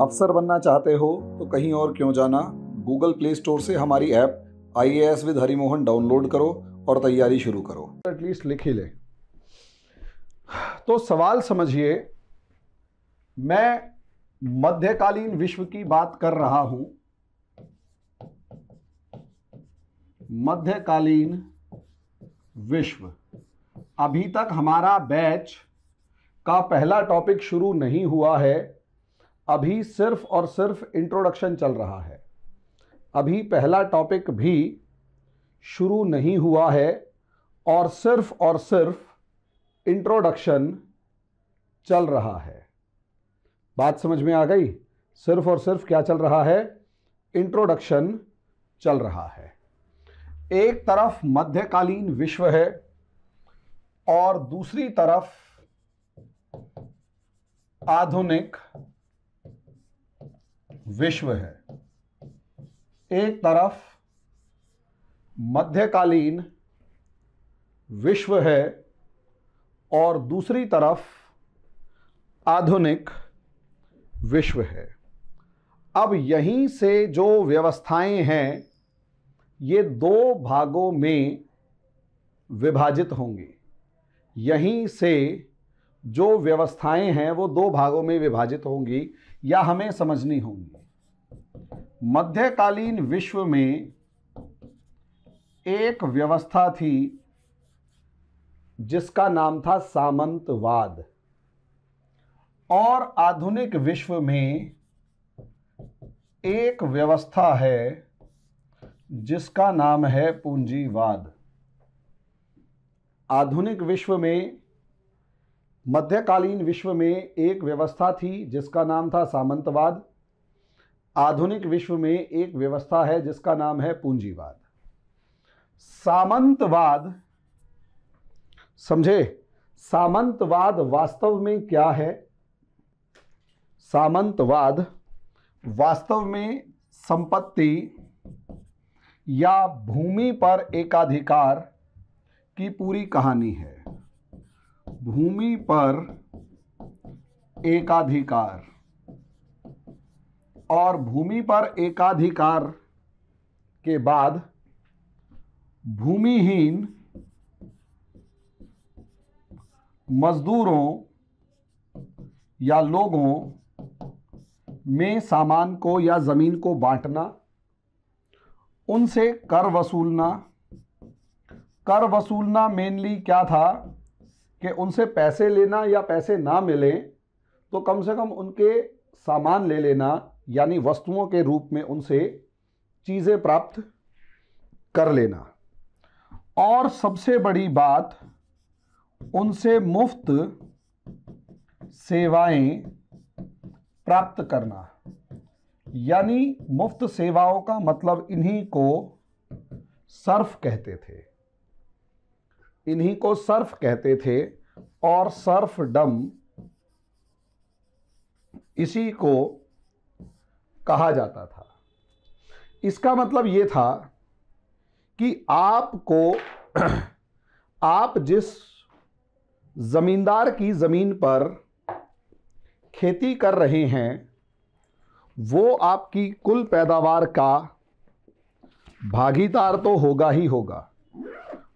अफसर बनना चाहते हो तो कहीं और क्यों जाना? गूगल प्ले स्टोर से हमारी app I A S with Harimohan download करो और तैयारी शुरू करो। एटलीस्ट लिख ही ले। तो सवाल समझिए, मैं मध्यकालीन विश्व की बात कर रहा हूँ। मध्यकालीन विश्व। अभी तक हमारा बैच का पहला टॉपिक शुरू नहीं हुआ है। अभी सिर्फ़ और सिर्फ़ इंट्रोडक्शन चल रहा है। अभी पहला टॉपिक भी शुरू नहीं हुआ है और सिर्फ़ और सिर्फ़ इंट्रोडक्शन चल रहा है। बात समझ में आ गई? सिर्फ़ और सिर्फ़ क्या चल रहा है? इंट्रोडक्शन चल रहा है। एक तरफ़ मध्यकालीन विश्व है और दूसरी तरफ़ आधुनिक विश्व है। एक तरफ़ मध्यकालीन विश्व है और दूसरी तरफ़ आधुनिक विश्व है। अब यहीं से जो व्यवस्थाएँ हैं, ये दो भागों में विभाजित होंगी। यहीं से जो व्यवस्थाएँ हैं, वो दो भागों में विभाजित होंगी या हमें समझनी होंगी। मध्यकालीन विश्व में एक व्यवस्था थी जिसका नाम था सामंतवाद। और आधुनिक विश्व में एक व्यवस्था है जिसका नाम है पूंजीवाद। आधुनिक विश्व में, मध्यकालीन विश्व में एक व्यवस्था थी जिसका नाम था सामंतवाद। आधुनिक विश्व में एक व्यवस्था है जिसका नाम है पूंजीवाद। सामंतवाद, समझे? सामंतवाद वास्तव में क्या है? सामंतवाद वास्तव में संपत्ति या भूमि पर एकाधिकार की पूरी कहानी है। भूमि पर एकाधिकार। और भूमि पर एकाधिकार के बाद भूमिहीन मजदूरों या लोगों में सामान को या ज़मीन को बांटना, उनसे कर वसूलना। कर वसूलना मेनली क्या था कि उनसे पैसे लेना या पैसे ना मिले तो कम से कम उनके सामान ले लेना यानी वस्तुओं के रूप में उनसे चीज़ें प्राप्त कर लेना। और सबसे बड़ी बात, उनसे मुफ़्त सेवाएँ प्राप्त करना। यानी मुफ़्त सेवाओं का मतलब इन्हीं को सर्फ कहते थे। इन्हीं को सर्फ कहते थे और सर्फ डम इसी को कहा जाता था। इसका मतलब ये था कि आपको, आप जिस ज़मींदार की ज़मीन पर खेती कर रहे हैं, वो आपकी कुल पैदावार का भागीदार तो होगा ही होगा।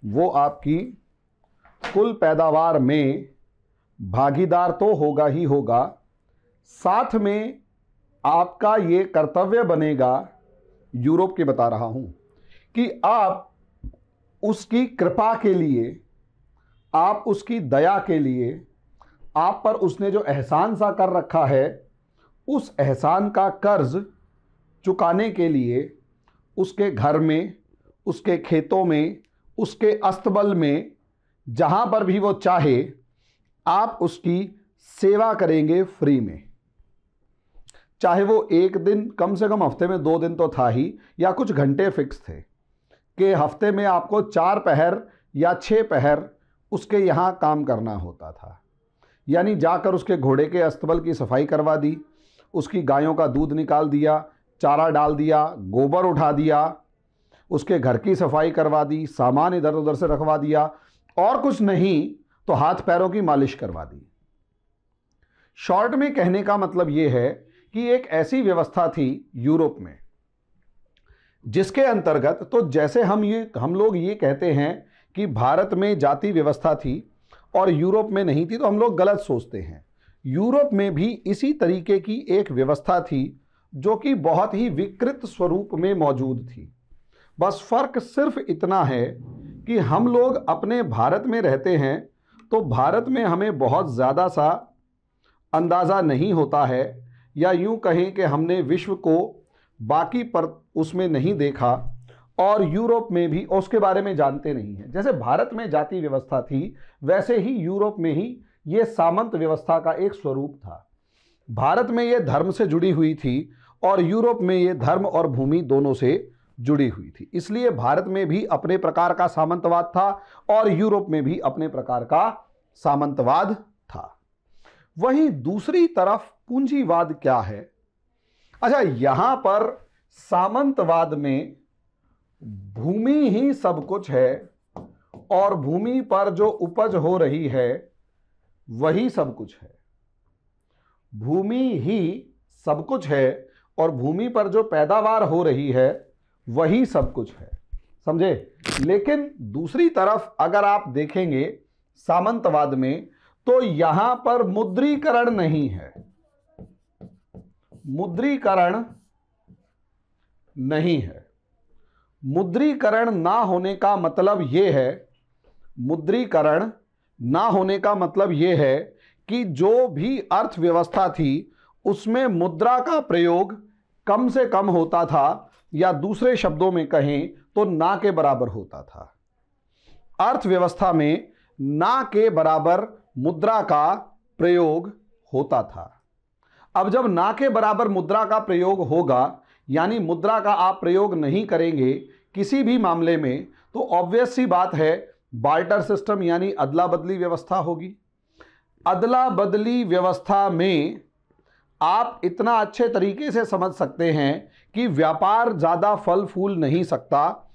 वो आपकी कुल पैदावार में भागीदार तो होगा ही होगा। साथ में आपका ये कर्तव्य बनेगा, यूरोप के बता रहा हूँ, कि आप उसकी कृपा के लिए, आप उसकी दया के लिए, आप पर उसने जो एहसान सा कर रखा है, उस एहसान का कर्ज चुकाने के लिए, उसके घर में, उसके खेतों में, उसके अस्तबल में, जहाँ पर भी वो चाहे, आप उसकी सेवा करेंगे फ्री में। चाहे वो एक दिन, कम से कम हफ़्ते में दो दिन तो था ही, या कुछ घंटे फिक्स थे, कि हफ़्ते में आपको चार पहर या छः पहर उसके यहाँ काम करना होता था। यानी जाकर उसके घोड़े के अस्तबल की सफ़ाई करवा दी, उसकी गायों का दूध निकाल दिया, चारा डाल दिया, गोबर उठा दिया, उसके घर की सफ़ाई करवा दी, सामान इधर उधर से रखवा दिया, और कुछ नहीं तो हाथ पैरों की मालिश करवा दी। शॉर्ट में कहने का मतलब ये है कि एक ऐसी व्यवस्था थी यूरोप में, जिसके अंतर्गत तो जैसे हम ये, हम लोग ये कहते हैं कि भारत में जाति व्यवस्था थी और यूरोप में नहीं थी तो हम लोग गलत सोचते हैं। यूरोप में भी इसी तरीके की एक व्यवस्था थी, जो कि बहुत ही विकृत स्वरूप में मौजूद थी। बस फ़र्क सिर्फ़ इतना है कि हम लोग अपने भारत में रहते हैं तो भारत में हमें बहुत ज़्यादा सा अंदाज़ा नहीं होता है या यूँ कहें कि हमने विश्व को बाकी पर उसमें नहीं देखा और यूरोप में भी उसके बारे में जानते नहीं हैं। जैसे भारत में जाति व्यवस्था थी, वैसे ही यूरोप में ही ये सामंत व्यवस्था का एक स्वरूप था। भारत में ये धर्म से जुड़ी हुई थी और यूरोप में ये धर्म और भूमि दोनों से जुड़ी हुई थी। इसलिए भारत में भी अपने प्रकार का सामंतवाद था और यूरोप में भी अपने प्रकार का सामंतवाद था। वहीं दूसरी तरफ़ पूंजीवाद क्या है? अच्छा यहाँ पर सामंतवाद में भूमि ही सब कुछ है और भूमि पर जो उपज हो रही है, वही सब कुछ है। भूमि ही सब कुछ है और भूमि पर जो पैदावार हो रही है, वही सब कुछ है। समझे? लेकिन दूसरी तरफ़ अगर आप देखेंगे सामंतवाद में तो यहाँ पर मुद्रीकरण नहीं है। मुद्रीकरण नहीं है। मुद्रीकरण ना होने का मतलब यह है, मुद्रीकरण ना होने का मतलब यह है कि जो भी अर्थव्यवस्था थी, उसमें मुद्रा का प्रयोग कम से कम होता था या दूसरे शब्दों में कहें तो ना के बराबर होता था। अर्थव्यवस्था में ना के बराबर मुद्रा का प्रयोग होता था। अब जब ना के बराबर मुद्रा का प्रयोग होगा, यानी मुद्रा का आप प्रयोग नहीं करेंगे किसी भी मामले में तो ऑब्वियस सी बात है, बाल्टर सिस्टम यानी अदला बदली व्यवस्था होगी। अदला बदली व्यवस्था में आप इतना अच्छे तरीके से समझ सकते हैं कि व्यापार ज़्यादा फल फूल नहीं सकता।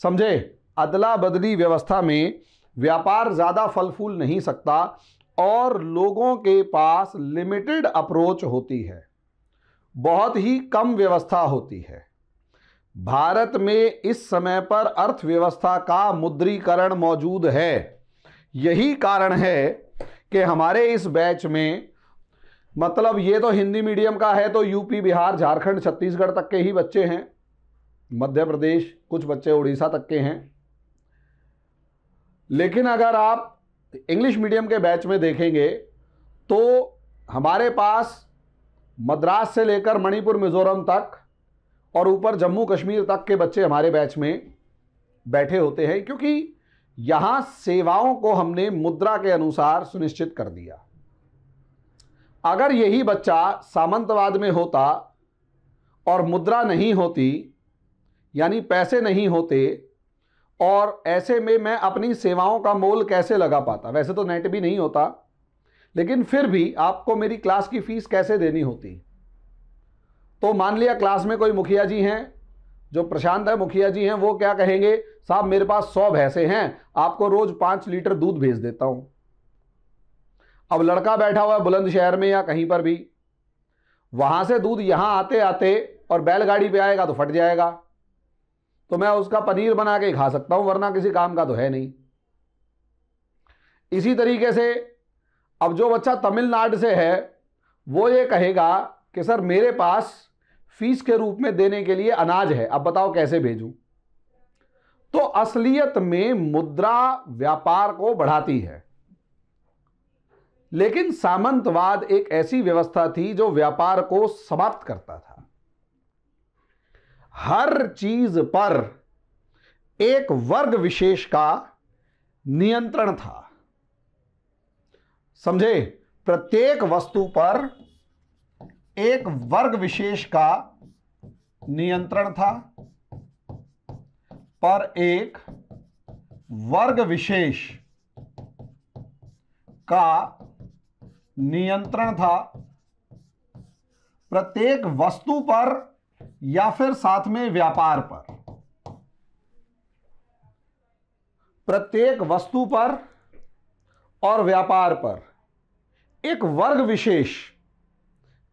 समझे? अदला बदली व्यवस्था में व्यापार ज़्यादा फल फूल नहीं सकता। और लोगों के पास लिमिटेड अप्रोच होती है। बहुत ही कम व्यवस्था होती है। भारत में इस समय पर अर्थव्यवस्था का मुद्रीकरण मौजूद है। यही कारण है कि हमारे इस बैच में मतलब ये तो हिंदी मीडियम का है तो यूपी, बिहार, झारखंड, छत्तीसगढ़ तक के ही बच्चे हैं। मध्य प्रदेश, कुछ बच्चे उड़ीसा तक के हैं। लेकिन अगर आप इंग्लिश मीडियम के बैच में देखेंगे तो हमारे पास मद्रास से लेकर मणिपुर, मिजोरम तक और ऊपर जम्मू कश्मीर तक के बच्चे हमारे बैच में बैठे होते हैं, क्योंकि यहाँ सेवाओं को हमने मुद्रा के अनुसार सुनिश्चित कर दिया। अगर यही बच्चा सामंतवाद में होता और मुद्रा नहीं होती, यानी पैसे नहीं होते और ऐसे में मैं अपनी सेवाओं का मोल कैसे लगा पाता? वैसे तो नेट भी नहीं होता, लेकिन फिर भी आपको मेरी क्लास की फ़ीस कैसे देनी होती? तो मान लिया क्लास में कोई मुखिया जी हैं, जो प्रशांत है, मुखिया जी हैं, वो क्या कहेंगे? साहब, मेरे पास सौ भैंसे हैं, आपको रोज पाँच लीटर दूध भेज देता हूँ। अब लड़का बैठा हुआ है बुलंदशहर में या कहीं पर भी, वहाँ से दूध यहाँ आते आते और बैलगाड़ी पे आएगा तो फट जाएगा। तो मैं उसका पनीर बना के खा सकता हूँ, वरना किसी काम का तो है नहीं। इसी तरीके से अब जो बच्चा तमिलनाडु से है, वो ये कहेगा कि, सर, मेरे पास फ़ीस के रूप में देने के लिए अनाज है, अब बताओ कैसे भेजूं? तो असलियत में मुद्रा व्यापार को बढ़ाती है। लेकिन सामंतवाद एक ऐसी व्यवस्था थी जो व्यापार को समाप्त करता था। हर चीज़ पर एक वर्ग विशेष का नियंत्रण था। समझे? प्रत्येक वस्तु पर एक वर्ग विशेष का नियंत्रण था। पर एक वर्ग विशेष का नियंत्रण था। प्रत्येक वस्तु पर या फिर साथ में व्यापार पर? प्रत्येक वस्तु पर और व्यापार पर एक वर्ग विशेष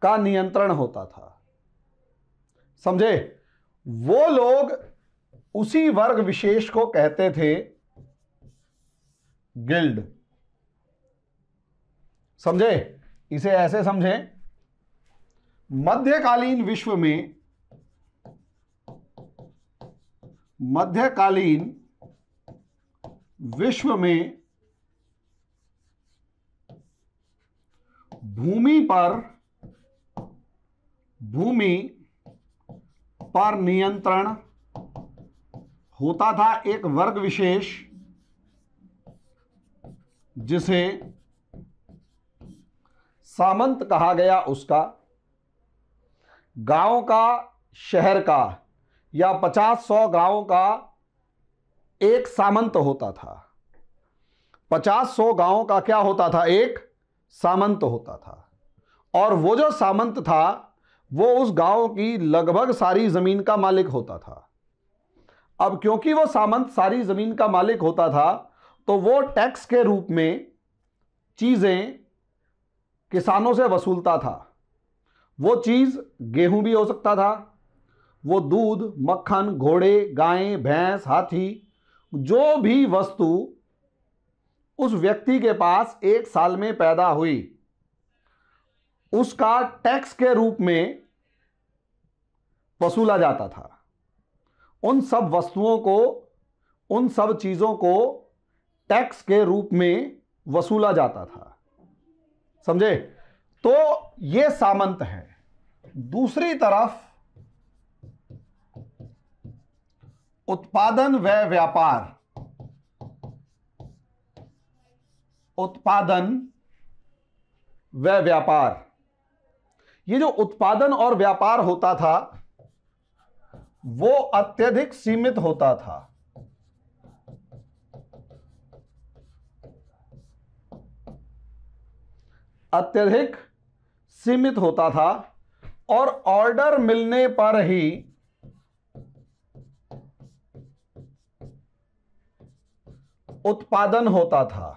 का नियंत्रण होता था। समझे? वो लोग उसी वर्ग विशेष को कहते थे, गिल्ड। समझे? इसे ऐसे समझे। मध्यकालीन विश्व में मध्यकालीन विश्व में भूमि पर भूमि पर नियंत्रण होता था एक वर्ग विशेष, जिसे सामंत कहा गया उसका, गाँव का, शहर का। या पचास सौ गाँवों का एक सामंत होता था। पचास सौ गाँवों का क्या होता था? एक सामंत होता था। और वो जो सामंत था, वो उस गाँव की लगभग सारी ज़मीन का मालिक होता था। अब क्योंकि वो सामंत सारी ज़मीन का मालिक होता था तो वो टैक्स के रूप में चीज़ें किसानों से वसूलता था। वो चीज़ गेहूँ भी हो सकता था वो दूध, मक्खन, घोड़े, गायें, भैंस, हाथी, जो भी वस्तु उस व्यक्ति के पास एक साल में पैदा हुई, उसका टैक्स के रूप में वसूला जाता था। उन सब वस्तुओं को, उन सब चीज़ों को टैक्स के रूप में वसूला जाता था। समझे? तो यह सामंत है। दूसरी तरफ़ उत्पादन व व्यापार। उत्पादन व व्यापार। ये जो उत्पादन और व्यापार होता था, वो अत्यधिक सीमित होता था। अत्यधिक सीमित होता था और ऑर्डर मिलने पर ही उत्पादन होता था।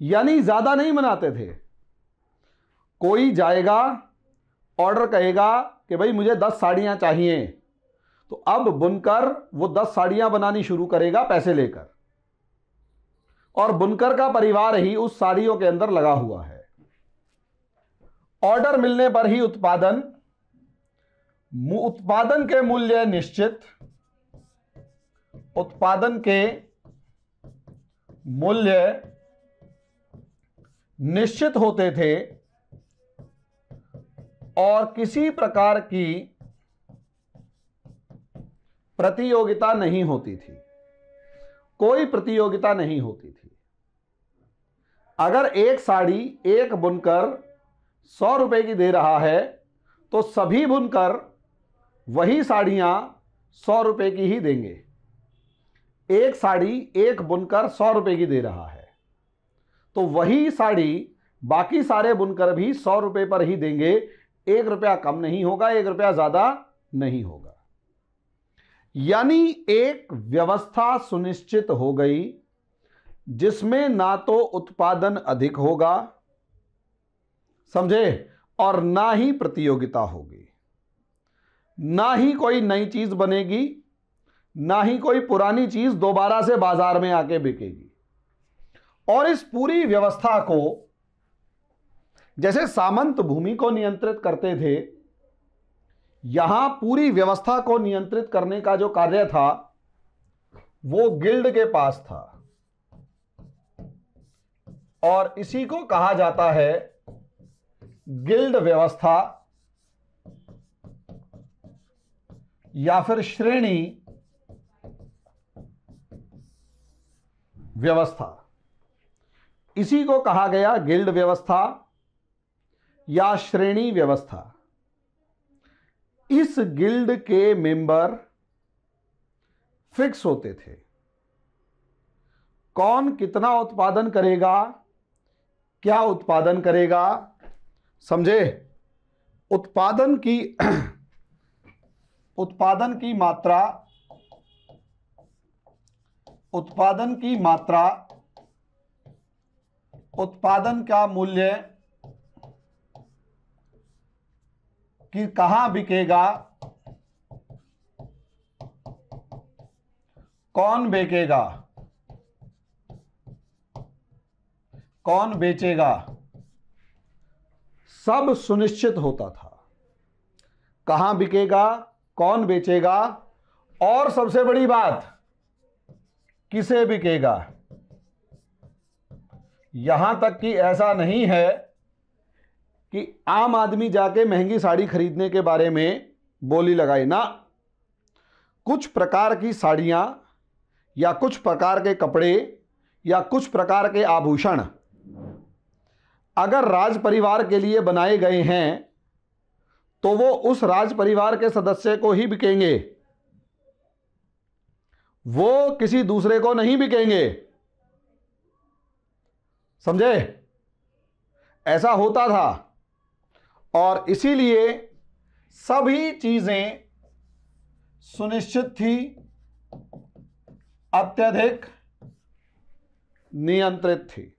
यानी ज़्यादा नहीं बनाते थे। कोई जाएगा ऑर्डर कहेगा कि भाई मुझे दस साड़ियाँ चाहिए। तो अब बुनकर वो दस साड़ियाँ बनानी शुरू करेगा पैसे लेकर। और बुनकर का परिवार ही उस साड़ियों के अंदर लगा हुआ है। ऑर्डर मिलने पर ही उत्पादन उत्पादन के मूल्य निश्चित उत्पादन के मूल्य निश्चित होते थे और किसी प्रकार की प्रतियोगिता नहीं होती थी। कोई प्रतियोगिता नहीं होती थी। अगर एक साड़ी एक बुनकर सौ रुपए की दे रहा है तो सभी बुनकर वही साड़ियाँ सौ रुपए की ही देंगे। एक साड़ी एक बुनकर सौ रुपए की दे रहा है। तो वही साड़ी बाकी सारे बुनकर भी सौ रुपए पर ही देंगे। एक रुपया कम नहीं होगा, एक रुपया ज़्यादा नहीं होगा। यानी एक व्यवस्था सुनिश्चित हो गई, जिसमें ना तो उत्पादन अधिक होगा, समझे, और ना ही प्रतियोगिता होगी। ना ही कोई नई चीज़ बनेगी ना ही कोई पुरानी चीज़ दोबारा से बाज़ार में आके बिकेगी। और इस पूरी व्यवस्था को, जैसे सामंत भूमि को नियंत्रित करते थे, यहाँ पूरी व्यवस्था को नियंत्रित करने का जो कार्य था, वो गिल्ड के पास था। और इसी को कहा जाता है गिल्ड व्यवस्था या फिर श्रेणी व्यवस्था। इसी को कहा गया गिल्ड व्यवस्था या श्रेणी व्यवस्था। इस गिल्ड के मेंबर फिक्स होते थे। कौन कितना उत्पादन करेगा, क्या उत्पादन करेगा, समझे? उत्पादन की उत्पादन की मात्रा उत्पादन की मात्रा, उत्पादन का मूल्य कि कहाँ बिकेगा, कौन बेचेगा कौन बेचेगा, सब सुनिश्चित होता था। कहाँ बिकेगा, कौन बेचेगा, और सबसे बड़ी बात किसे बिकेगा? यहाँ तक कि ऐसा नहीं है कि आम आदमी जाके महँगी साड़ी खरीदने के बारे में बोली लगाए। ना, कुछ प्रकार की साड़ियाँ या कुछ प्रकार के कपड़े या कुछ प्रकार के आभूषण अगर राज परिवार के लिए बनाए गए हैं तो वो उस राज परिवार के सदस्य को ही बिकेंगे। वो किसी दूसरे को नहीं बिकेंगे समझे? ऐसा होता था। और इसीलिए सभी चीज़ें सुनिश्चित थी, अत्यधिक नियंत्रित थी।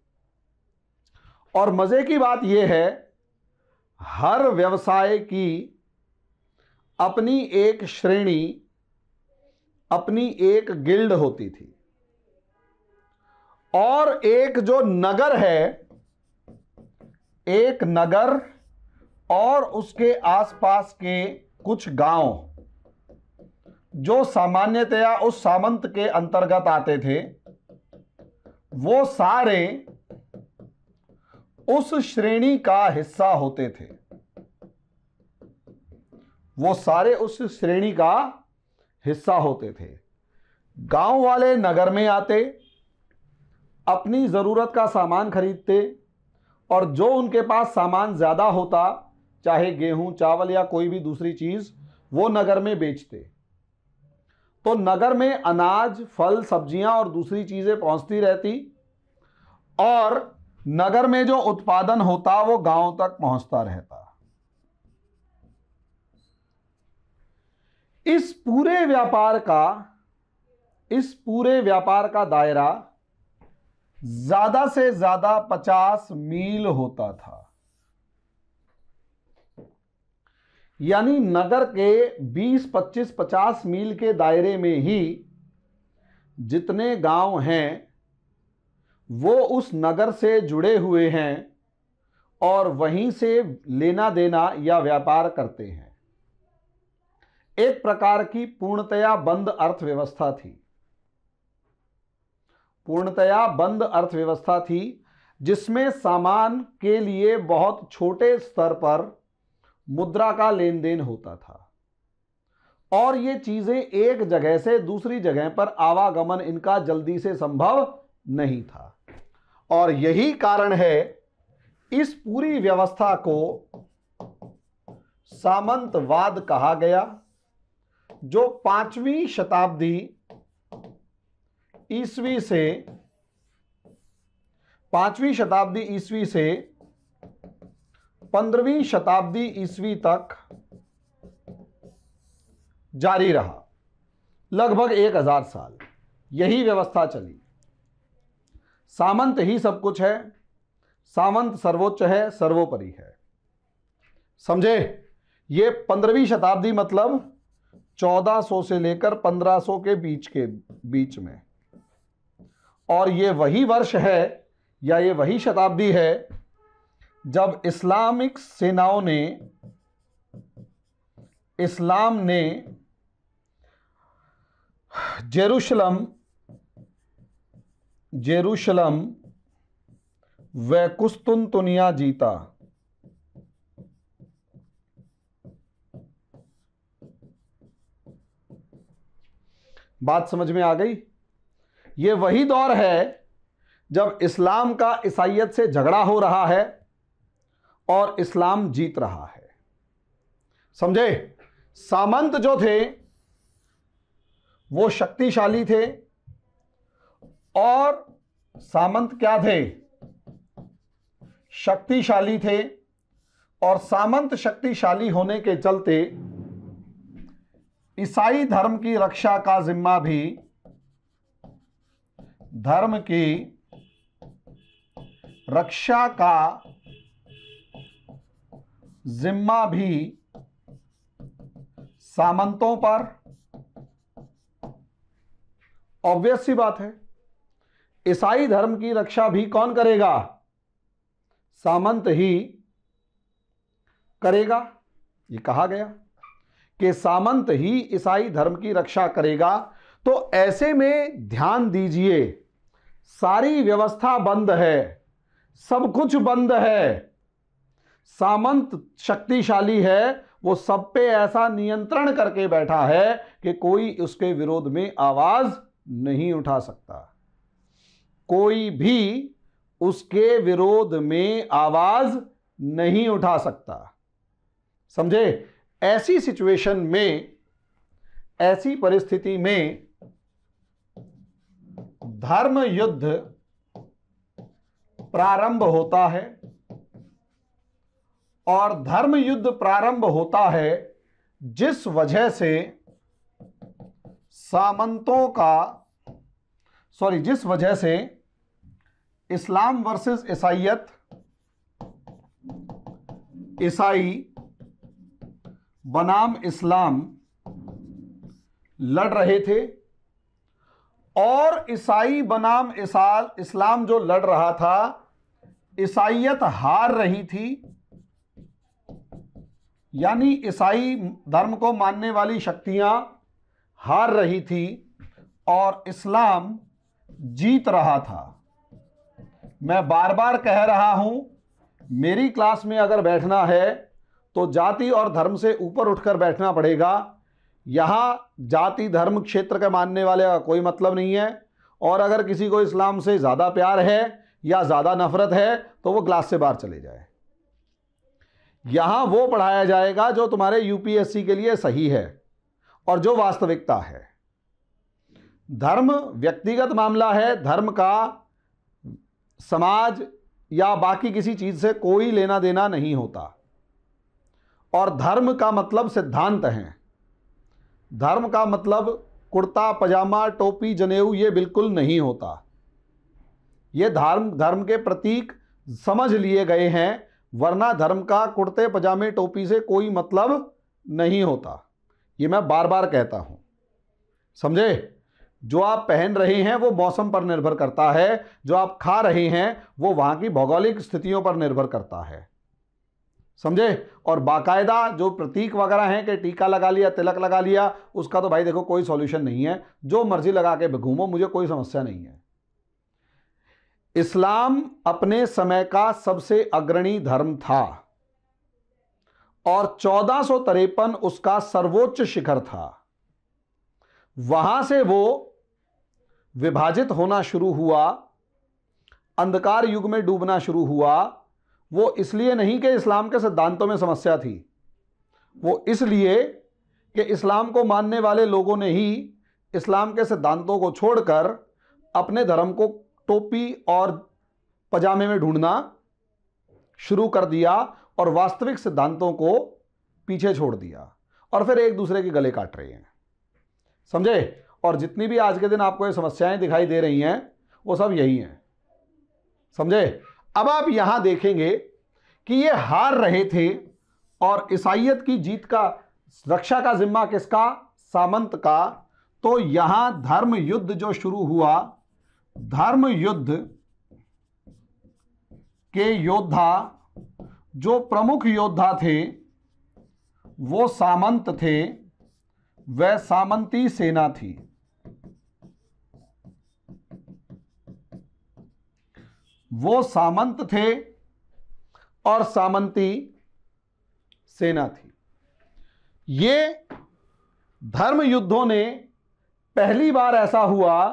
और मज़े की बात यह है, हर व्यवसाय की अपनी एक श्रेणी अपनी एक गिल्ड होती थी। और एक जो नगर है, एक नगर और उसके आसपास के कुछ गाँव, जो सामान्यतया उस सामंत के अंतर्गत आते थे, वो सारे उस श्रेणी का हिस्सा होते थे। वो सारे उस श्रेणी का हिस्सा होते थे। गाँव वाले नगर में आते, अपनी ज़रूरत का सामान खरीदते और जो उनके पास सामान ज़्यादा होता, चाहे गेहूँ, चावल या कोई भी दूसरी चीज़, वो नगर में बेचते। तो नगर में अनाज, फल, सब्ज़ियाँ और दूसरी चीज़ें पहुँचती रहती और नगर में जो उत्पादन होता, वो गाँव तक पहुँचता रहता। इस पूरे व्यापार का इस पूरे व्यापार का दायरा ज़्यादा से ज़्यादा पचास मील होता था। यानी नगर के 20, 25, 50 मील के दायरे में ही जितने गाँव हैं वो उस नगर से जुड़े हुए हैं और वहीं से लेना देना या व्यापार करते हैं। एक प्रकार की पूर्णतया बंद अर्थव्यवस्था थी। पूर्णतया बंद अर्थव्यवस्था थी, जिसमें सामान के लिए बहुत छोटे स्तर पर मुद्रा का लेन देन होता था। और ये चीज़ें एक जगह से दूसरी जगह पर आवागमन इनका जल्दी से संभव नहीं था। और यही कारण है, इस पूरी व्यवस्था को सामंतवाद कहा गया। जो पांचवी शताब्दी ईसवी से, पांचवी शताब्दी ईसवी से, पंद्रहवीं शताब्दी ईसवी तक जारी रहा। लगभग एक हज़ार साल। यही व्यवस्था चली। सामंत ही सब कुछ है। सामंत सर्वोच्च है, सर्वोपरि है। समझे? ये पंद्रहवीं शताब्दी मतलब 1400 से लेकर 1500 के बीच के बीच में। और ये वही वर्ष है, या ये वही शताब्दी है, जब इस्लामिक सेनाओं ने, इस्लाम ने जेरूशलम जेरूशलम व कुस्तुनतुनिया जीता। बात समझ में आ गई? ये वही दौर है जब इस्लाम का ईसाइत से झगड़ा हो रहा है और इस्लाम जीत रहा है। समझे? सामंत जो थे, वो शक्तिशाली थे और सामंत क्या थे? शक्तिशाली थे और सामंत शक्तिशाली होने के चलते ईसाई धर्म की रक्षा का जिम्मा भी धर्म की रक्षा का जिम्मा भी सामंतों पर। ऑब्वियस सी बात है, ईसाई धर्म की रक्षा भी कौन करेगा? सामंत ही करेगा, ये कहा गया। कि सामंत ही ईसाई धर्म की रक्षा करेगा। तो ऐसे में ध्यान दीजिए, सारी व्यवस्था बंद है, सब कुछ बंद है। सामंत शक्तिशाली है, वो सब पे ऐसा नियंत्रण करके बैठा है कि कोई उसके विरोध में आवाज़ नहीं उठा सकता। कोई भी उसके विरोध में आवाज़ नहीं उठा सकता। समझे? ऐसी सिचुएशन में, ऐसी परिस्थिति में धर्म युद्ध प्रारंभ होता है और धर्म युद्ध प्रारंभ होता है जिस वजह से सामंतों का सॉरी जिस वजह से इस्लाम वर्सेस ईसाइयत, ईसाई बनाम इस्लाम लड़ रहे थे और ईसाई बनाम इसाल इस्लाम जो लड़ रहा था, ईसाइयत हार रही थी। यानी ईसाई धर्म को मानने वाली शक्तियाँ हार रही थी और इस्लाम जीत रहा था। मैं बार बार कह रहा हूँ, मेरी क्लास में अगर बैठना है तो जाति और धर्म से ऊपर उठकर बैठना पड़ेगा। यहाँ जाति धर्म क्षेत्र के मानने वाले का कोई मतलब नहीं है। और अगर किसी को इस्लाम से ज़्यादा प्यार है या ज़्यादा नफरत है तो वो क्लास से बाहर चले जाए। यहाँ वो पढ़ाया जाएगा जो तुम्हारे यूपीएससी के लिए सही है और जो वास्तविकता है। धर्म व्यक्तिगत मामला है, धर्म का समाज या बाकी किसी चीज़ से कोई लेना देना नहीं होता। और धर्म का मतलब सिद्धांत है। धर्म का मतलब कुर्ता, पजामा, टोपी, जनेऊ, ये बिल्कुल नहीं होता। ये धर्म धर्म के प्रतीक समझ लिए गए हैं, वरना धर्म का कुर्ते, पजामे, टोपी से कोई मतलब नहीं होता। ये मैं बार बार कहता हूँ। समझे? जो आप पहन रहे हैं, वो मौसम पर निर्भर करता है। जो आप खा रहे हैं, वो वहाँ की भौगोलिक स्थितियों पर निर्भर करता है। समझे? और बाकायदा जो प्रतीक वगैरह हैं कि टीका लगा लिया, तिलक लगा लिया, उसका तो भाई देखो कोई सॉल्यूशन नहीं है। जो मर्ज़ी लगा के घूमो मुझे कोई समस्या नहीं है। इस्लाम अपने समय का सबसे अग्रणी धर्म था और चौदह उसका सर्वोच्च शिखर था। वहाँ से वो विभाजित होना शुरू हुआ, अंधकार युग में डूबना शुरू हुआ वो इसलिए नहीं कि इस्लाम के सिद्धांतों में समस्या थी। वो इसलिए कि इस्लाम को मानने वाले लोगों ने ही इस्लाम के सिद्धांतों को छोड़कर अपने धर्म को टोपी और पजामे में ढूंढना शुरू कर दिया और वास्तविक सिद्धांतों को पीछे छोड़ दिया और फिर एक दूसरे के गले काट रहे हैं। समझे? और जितनी भी आज के दिन आपको ये समस्याएँ दिखाई दे रही हैं, वो सब यही हैं। समझे? अब आप यहाँ देखेंगे कि ये हार रहे थे और ईसाइत की जीत का, रक्षा का जिम्मा किसका? सामंत का। तो यहाँ धर्म युद्ध जो शुरू हुआ, धर्म युद्ध के योद्धा, जो प्रमुख योद्धा थे, वो सामंत थे, वह सामंती सेना थी। वो सामंत थे और सामंती सेना थी। ये धर्म युद्धों ने पहली बार ऐसा हुआ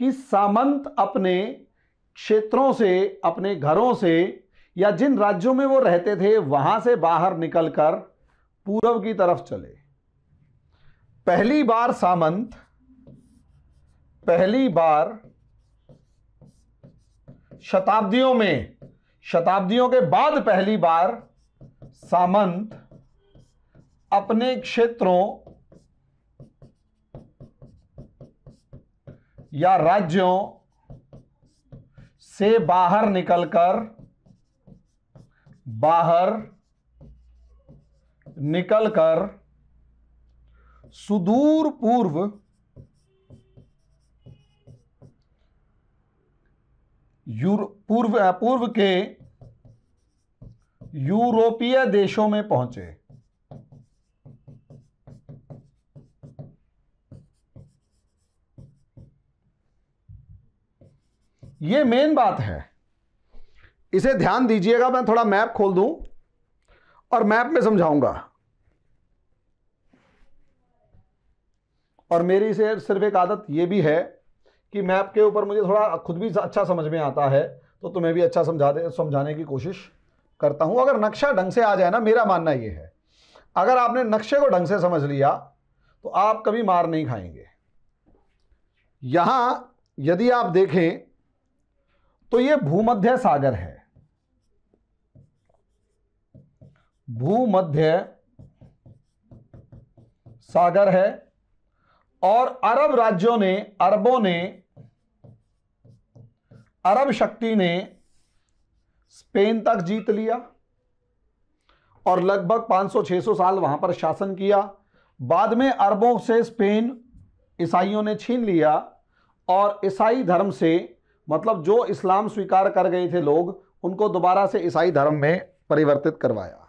कि सामंत अपने क्षेत्रों से, अपने घरों से या जिन राज्यों में वो रहते थे, वहाँ से बाहर निकलकर पूर्व की तरफ़ चले। पहली बार सामंत, पहली बार शताब्दियों में, शताब्दियों के बाद पहली बार सामंत अपने क्षेत्रों या राज्यों से बाहर निकलकर बाहर निकलकर सुदूर पूर्व पूर्व पूर्व के यूरोपीय देशों में पहुँचे। ये मेन बात है। इसे ध्यान दीजिएगा, मैं थोड़ा मैप खोल दूँ और मैप में समझाऊँगा। और मेरी से सिर्फ़ एक आदत यह भी है कि मैप के ऊपर मुझे थोड़ा खुद भी अच्छा समझ में आता है तो तुम्हें भी अच्छा समझा दे, समझाने की कोशिश करता हूँ। अगर नक्शा ढंग से आ जाए ना, मेरा मानना यह है, अगर आपने नक्शे को ढंग से समझ लिया तो आप कभी मार नहीं खाएँगे। यहाँ यदि आप देखें तो ये भूमध्य सागर है। भूमध्य सागर है और अरब राज्यों ने, अरबों ने, अरब शक्ति ने स्पेन तक जीत लिया और लगभग 500-600 साल वहाँ पर शासन किया। बाद में अरबों से स्पेन ईसाइयों ने छीन लिया और ईसाई धर्म से मतलब जो इस्लाम स्वीकार कर गए थे लोग, उनको दोबारा से ईसाई धर्म में परिवर्तित करवाया।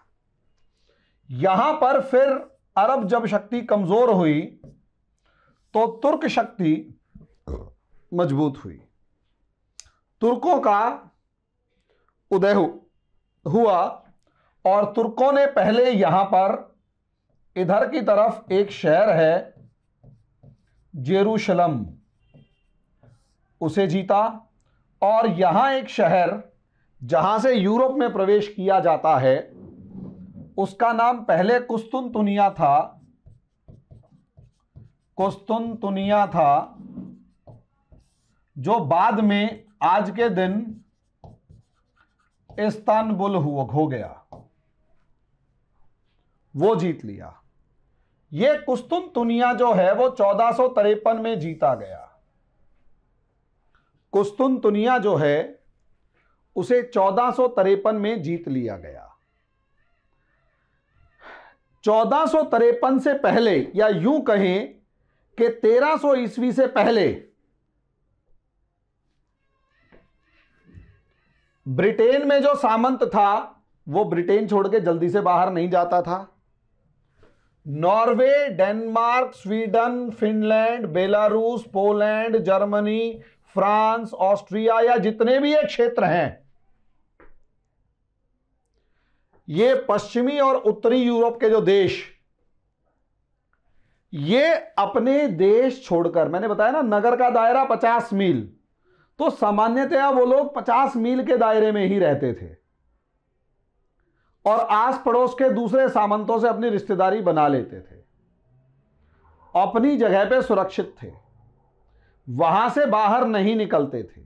यहाँ पर फिर अरब जब शक्ति कमज़ोर हुई तो तुर्क शक्ति मज़बूत हुई। तुर्कों का उदय हुआ और तुर्कों ने पहले यहाँ पर इधर की तरफ़ एक शहर है, जेरूशलम। उसे जीता और यहाँ एक शहर जहाँ से यूरोप में प्रवेश किया जाता है, उसका नाम पहले कुस्तुनतुनिया था। कुस्तुनतुनिया था, जो बाद में आज के दिन इस्तानबुल हुआ हो गया। वो जीत लिया। ये कुस्तुनतुनिया जो है, वो चौदह में जीता गया। कुस्तुनतुनिया जो है, उसे चौदह में जीत लिया गया। चौदह से पहले, या यूँ कहें कि 1300 ईस्वी से पहले ब्रिटेन में जो सामंत था, वो ब्रिटेन छोड़ के जल्दी से बाहर नहीं जाता था। Norway, Denmark, Sweden, Finland, Belarus, Poland, Germany, France, Austria या जितने भी ये क्षेत्र हैं, ये पश्चिमी और उत्तरी यूरोप के जो देश ये अपने देश छोड़कर, मैंने बताया ना, नगर का दायरा 50 मील। तो सामान्यतया वो लोग 50 मील के दायरे में ही रहते थे। और आस पड़ोस के दूसरे सामंतों से अपनी रिश्तेदारी बना लेते थे। अपनी जगह पे सुरक्षित थे। वहाँ से बाहर नहीं निकलते थे।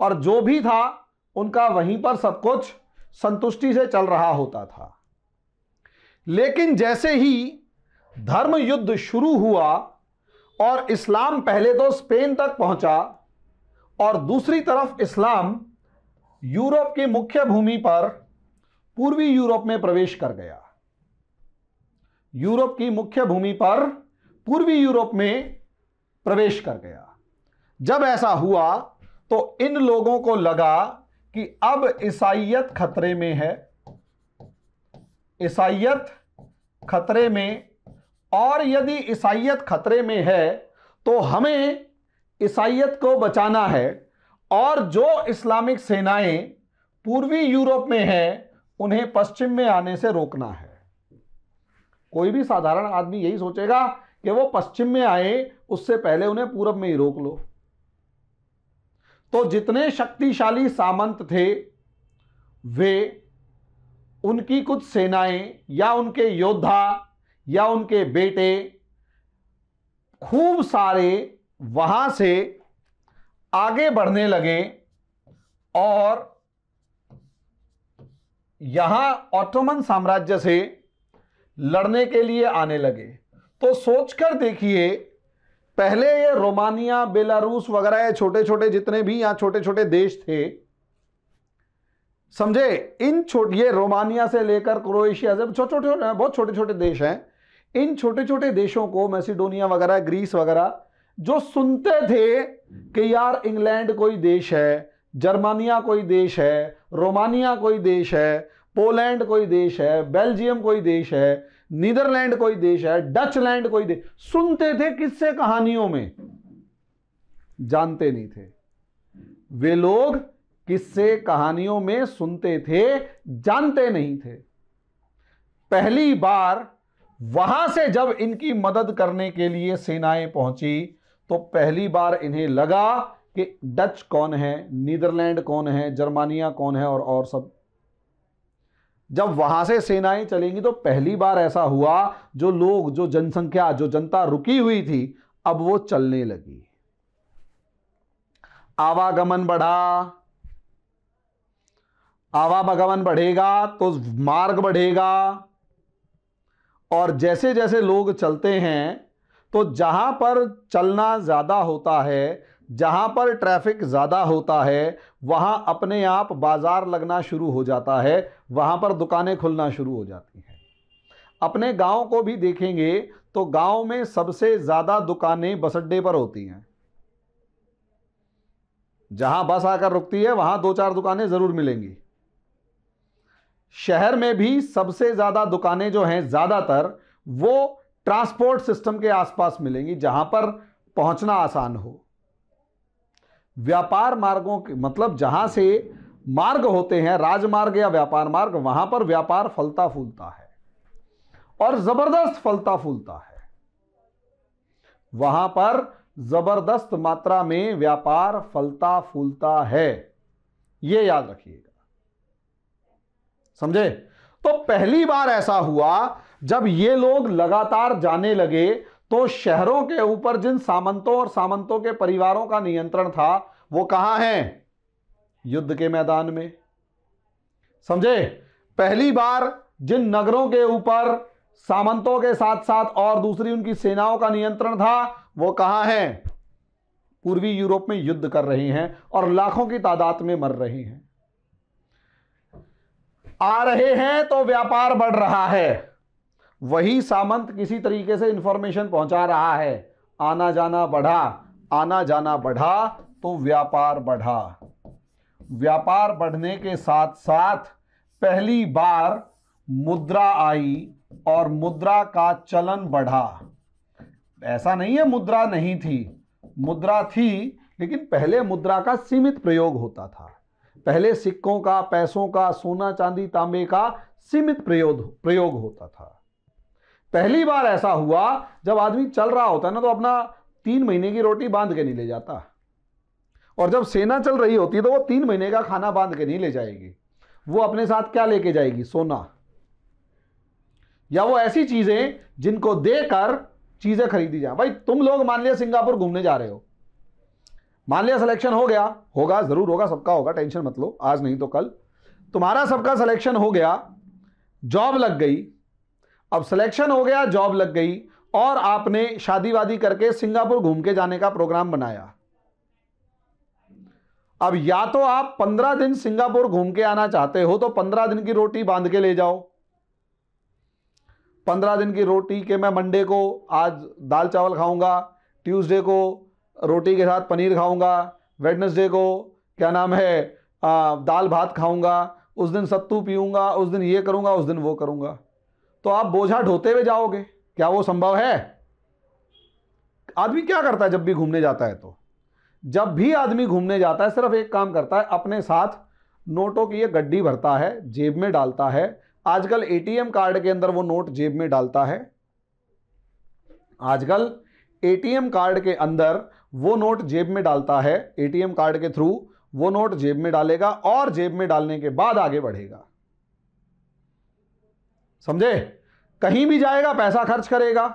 और जो भी था, उनका वहीं पर सब कुछ संतुष्टि से चल रहा होता था। लेकिन जैसे ही धर्म युद्ध शुरू हुआ और इस्लाम पहले तो स्पेन तक पहुँचा और दूसरी तरफ़ इस्लाम यूरोप की मुख्य भूमि पर पूर्वी यूरोप में प्रवेश कर गया। यूरोप की मुख्य भूमि पर पूर्वी यूरोप में प्रवेश कर गया। जब ऐसा हुआ तो इन लोगों को लगा कि अब ईसाइयत खतरे में है। ईसाइयत खतरे में और यदि ईसाइयत खतरे में है तो हमें ईसाइयत को बचाना है। और जो इस्लामिक सेनाएँ पूर्वी यूरोप में हैं, उन्हें पश्चिम में आने से रोकना है। कोई भी साधारण आदमी यही सोचेगा कि वो पश्चिम में आए, उससे पहले उन्हें पूरब में ही रोक लो। तो जितने शक्तिशाली सामंत थे, वे, उनकी कुछ सेनाएँ या उनके योद्धा या उनके बेटे खूब सारे वहाँ से आगे बढ़ने लगे और यहाँ ऑटोमन साम्राज्य से लड़ने के लिए आने लगे। तो सोचकर देखिए, पहले ये रोमानिया, बेलारूस वगैरह, ये छोटे छोटे जितने भी यहाँ छोटे छोटे देश थे, समझे? इन छोटे ये रोमानिया से लेकर क्रोएशिया से छोटे छोटे बहुत छोटे छोटे देश हैं। इन छोटे छोटे देशों को, मैसिडोनिया वगैरह, ग्रीस वगैरह, जो सुनते थे कि यार इंग्लैंड कोई देश है, जर्मानिया कोई देश है, रोमानिया कोई देश है, पोलैंड कोई देश है, बेल्जियम कोई देश है, नीदरलैंड कोई देश है डच लैंड कोई देश सुनते थे किससे कहानियों में? जानते नहीं थे। वे लोग किससे कहानियों में सुनते थे? जानते नहीं थे। पहली बार वहाँ से जब इनकी मदद करने के लिए सेनाएँ पहुँची तो पहली बार इन्हें लगा कि डच कौन है, नीदरलैंड कौन है, जर्मानिया कौन है और और सब। जब वहाँ से सेनाएँ चलेंगी तो पहली बार ऐसा हुआ, जो लोग, जो जनसंख्या, जो जनता रुकी हुई थी, अब वो चलने लगी। आवागमन बढ़ा। आवागमन बढ़ेगा तो मार्ग बढ़ेगा। और जैसे जैसे लोग चलते हैं तो जहाँ पर चलना ज़्यादा होता है, जहाँ पर ट्रैफ़िक ज़्यादा होता है, वहाँ अपने आप बाज़ार लगना शुरू हो जाता है, वहाँ पर दुकानें खुलना शुरू हो जाती हैं। अपने गाँव को भी देखेंगे तो गाँव में सबसे ज़्यादा दुकानें बस अड्डे पर होती हैं। जहाँ बस आकर रुकती है, वहाँ दो चार दुकानें ज़रूर मिलेंगी। शहर में भी सबसे ज़्यादा दुकानें जो हैं ज़्यादातर वो ट्रांसपोर्ट सिस्टम के आसपास मिलेंगी, जहाँ पर पहुँचना आसान हो। व्यापार मार्गों के मतलब जहाँ से मार्ग होते हैं, राजमार्ग या व्यापार मार्ग, वहाँ पर व्यापार फलता फूलता है और ज़बरदस्त फलता फूलता है। वहाँ पर ज़बरदस्त मात्रा में व्यापार फलता फूलता है। यह याद रखिएगा समझे? तो पहली बार ऐसा हुआ, जब ये लोग लगातार जाने लगे तो शहरों के ऊपर जिन सामंतों और सामंतों के परिवारों का नियंत्रण था, वो कहाँ है? युद्ध के मैदान में। समझे? पहली बार जिन नगरों के ऊपर सामंतों के साथ साथ और दूसरी उनकी सेनाओं का नियंत्रण था, वो कहाँ है? पूर्वी यूरोप में युद्ध कर रहे हैं और लाखों की तादाद में मर रहे हैं। आ रहे हैं तो व्यापार बढ़ रहा है। वही सामंत किसी तरीके से इंफॉर्मेशन पहुँचा रहा है। आना जाना बढ़ा, आना जाना बढ़ा तो व्यापार बढ़ा। व्यापार बढ़ने के साथ साथ पहली बार मुद्रा आई और मुद्रा का चलन बढ़ा। ऐसा नहीं है मुद्रा नहीं थी। मुद्रा थी, लेकिन पहले मुद्रा का सीमित प्रयोग होता था। पहले सिक्कों का, पैसों का, सोना, चांदी, तांबे का सीमित प्रयोग प्रयोग होता था। पहली बार ऐसा हुआ, जब आदमी चल रहा होता है ना तो अपना तीन महीने की रोटी बाँध के नहीं ले जाता। और जब सेना चल रही होती है तो वो तीन महीने का खाना बाँध के नहीं ले जाएगी। वो अपने साथ क्या लेके जाएगी? सोना। या वो ऐसी चीज़ें जिनको देकर चीज़ें खरीदी जाए। भाई, तुम लोग मान लिया सिंगापुर घूमने जा रहे हो। मान लिया सिलेक्शन हो गया, होगा, ज़रूर होगा, सबका होगा, टेंशन मत लो, आज नहीं तो कल। तुम्हारा सबका सिलेक्शन हो गया जॉब लग गई। अब सिलेक्शन हो गया जॉब लग गई, और आपने शादी वादी करके सिंगापुर घूम के जाने का प्रोग्राम बनाया। अब या तो आप पंद्रह दिन सिंगापुर घूम के आना चाहते हो तो पंद्रह दिन की रोटी बाँध के ले जाओ। पंद्रह दिन की रोटी के मैं मंडे को आज दाल चावल खाऊँगा, ट्यूसडे को रोटी के साथ पनीर खाऊँगा वेडनेसडे को क्या नाम है आ, दाल भात खाऊँगा उस दिन सत्तू पीऊँगा उस दिन ये करूँगा उस दिन वो करूँगा। तो आप बोझा ढोते हुए जाओगे क्या वो संभव है? आदमी क्या करता है जब भी घूमने जाता है तो? जब भी आदमी घूमने जाता है सिर्फ़ एक काम करता है अपने साथ नोटों की ये गड्डी भरता है जेब में डालता है। आजकल एटीएम कार्ड के अंदर वो नोट जेब में डालता है। आजकल एटीएम कार्ड के अंदर वो नोट जेब में डालता है एटीएम कार्ड के थ्रू, वो नोट जेब में डालेगा और जेब में डालने के बाद आगे बढ़ेगा। समझे? कहीं भी जाएगा, पैसा खर्च करेगा।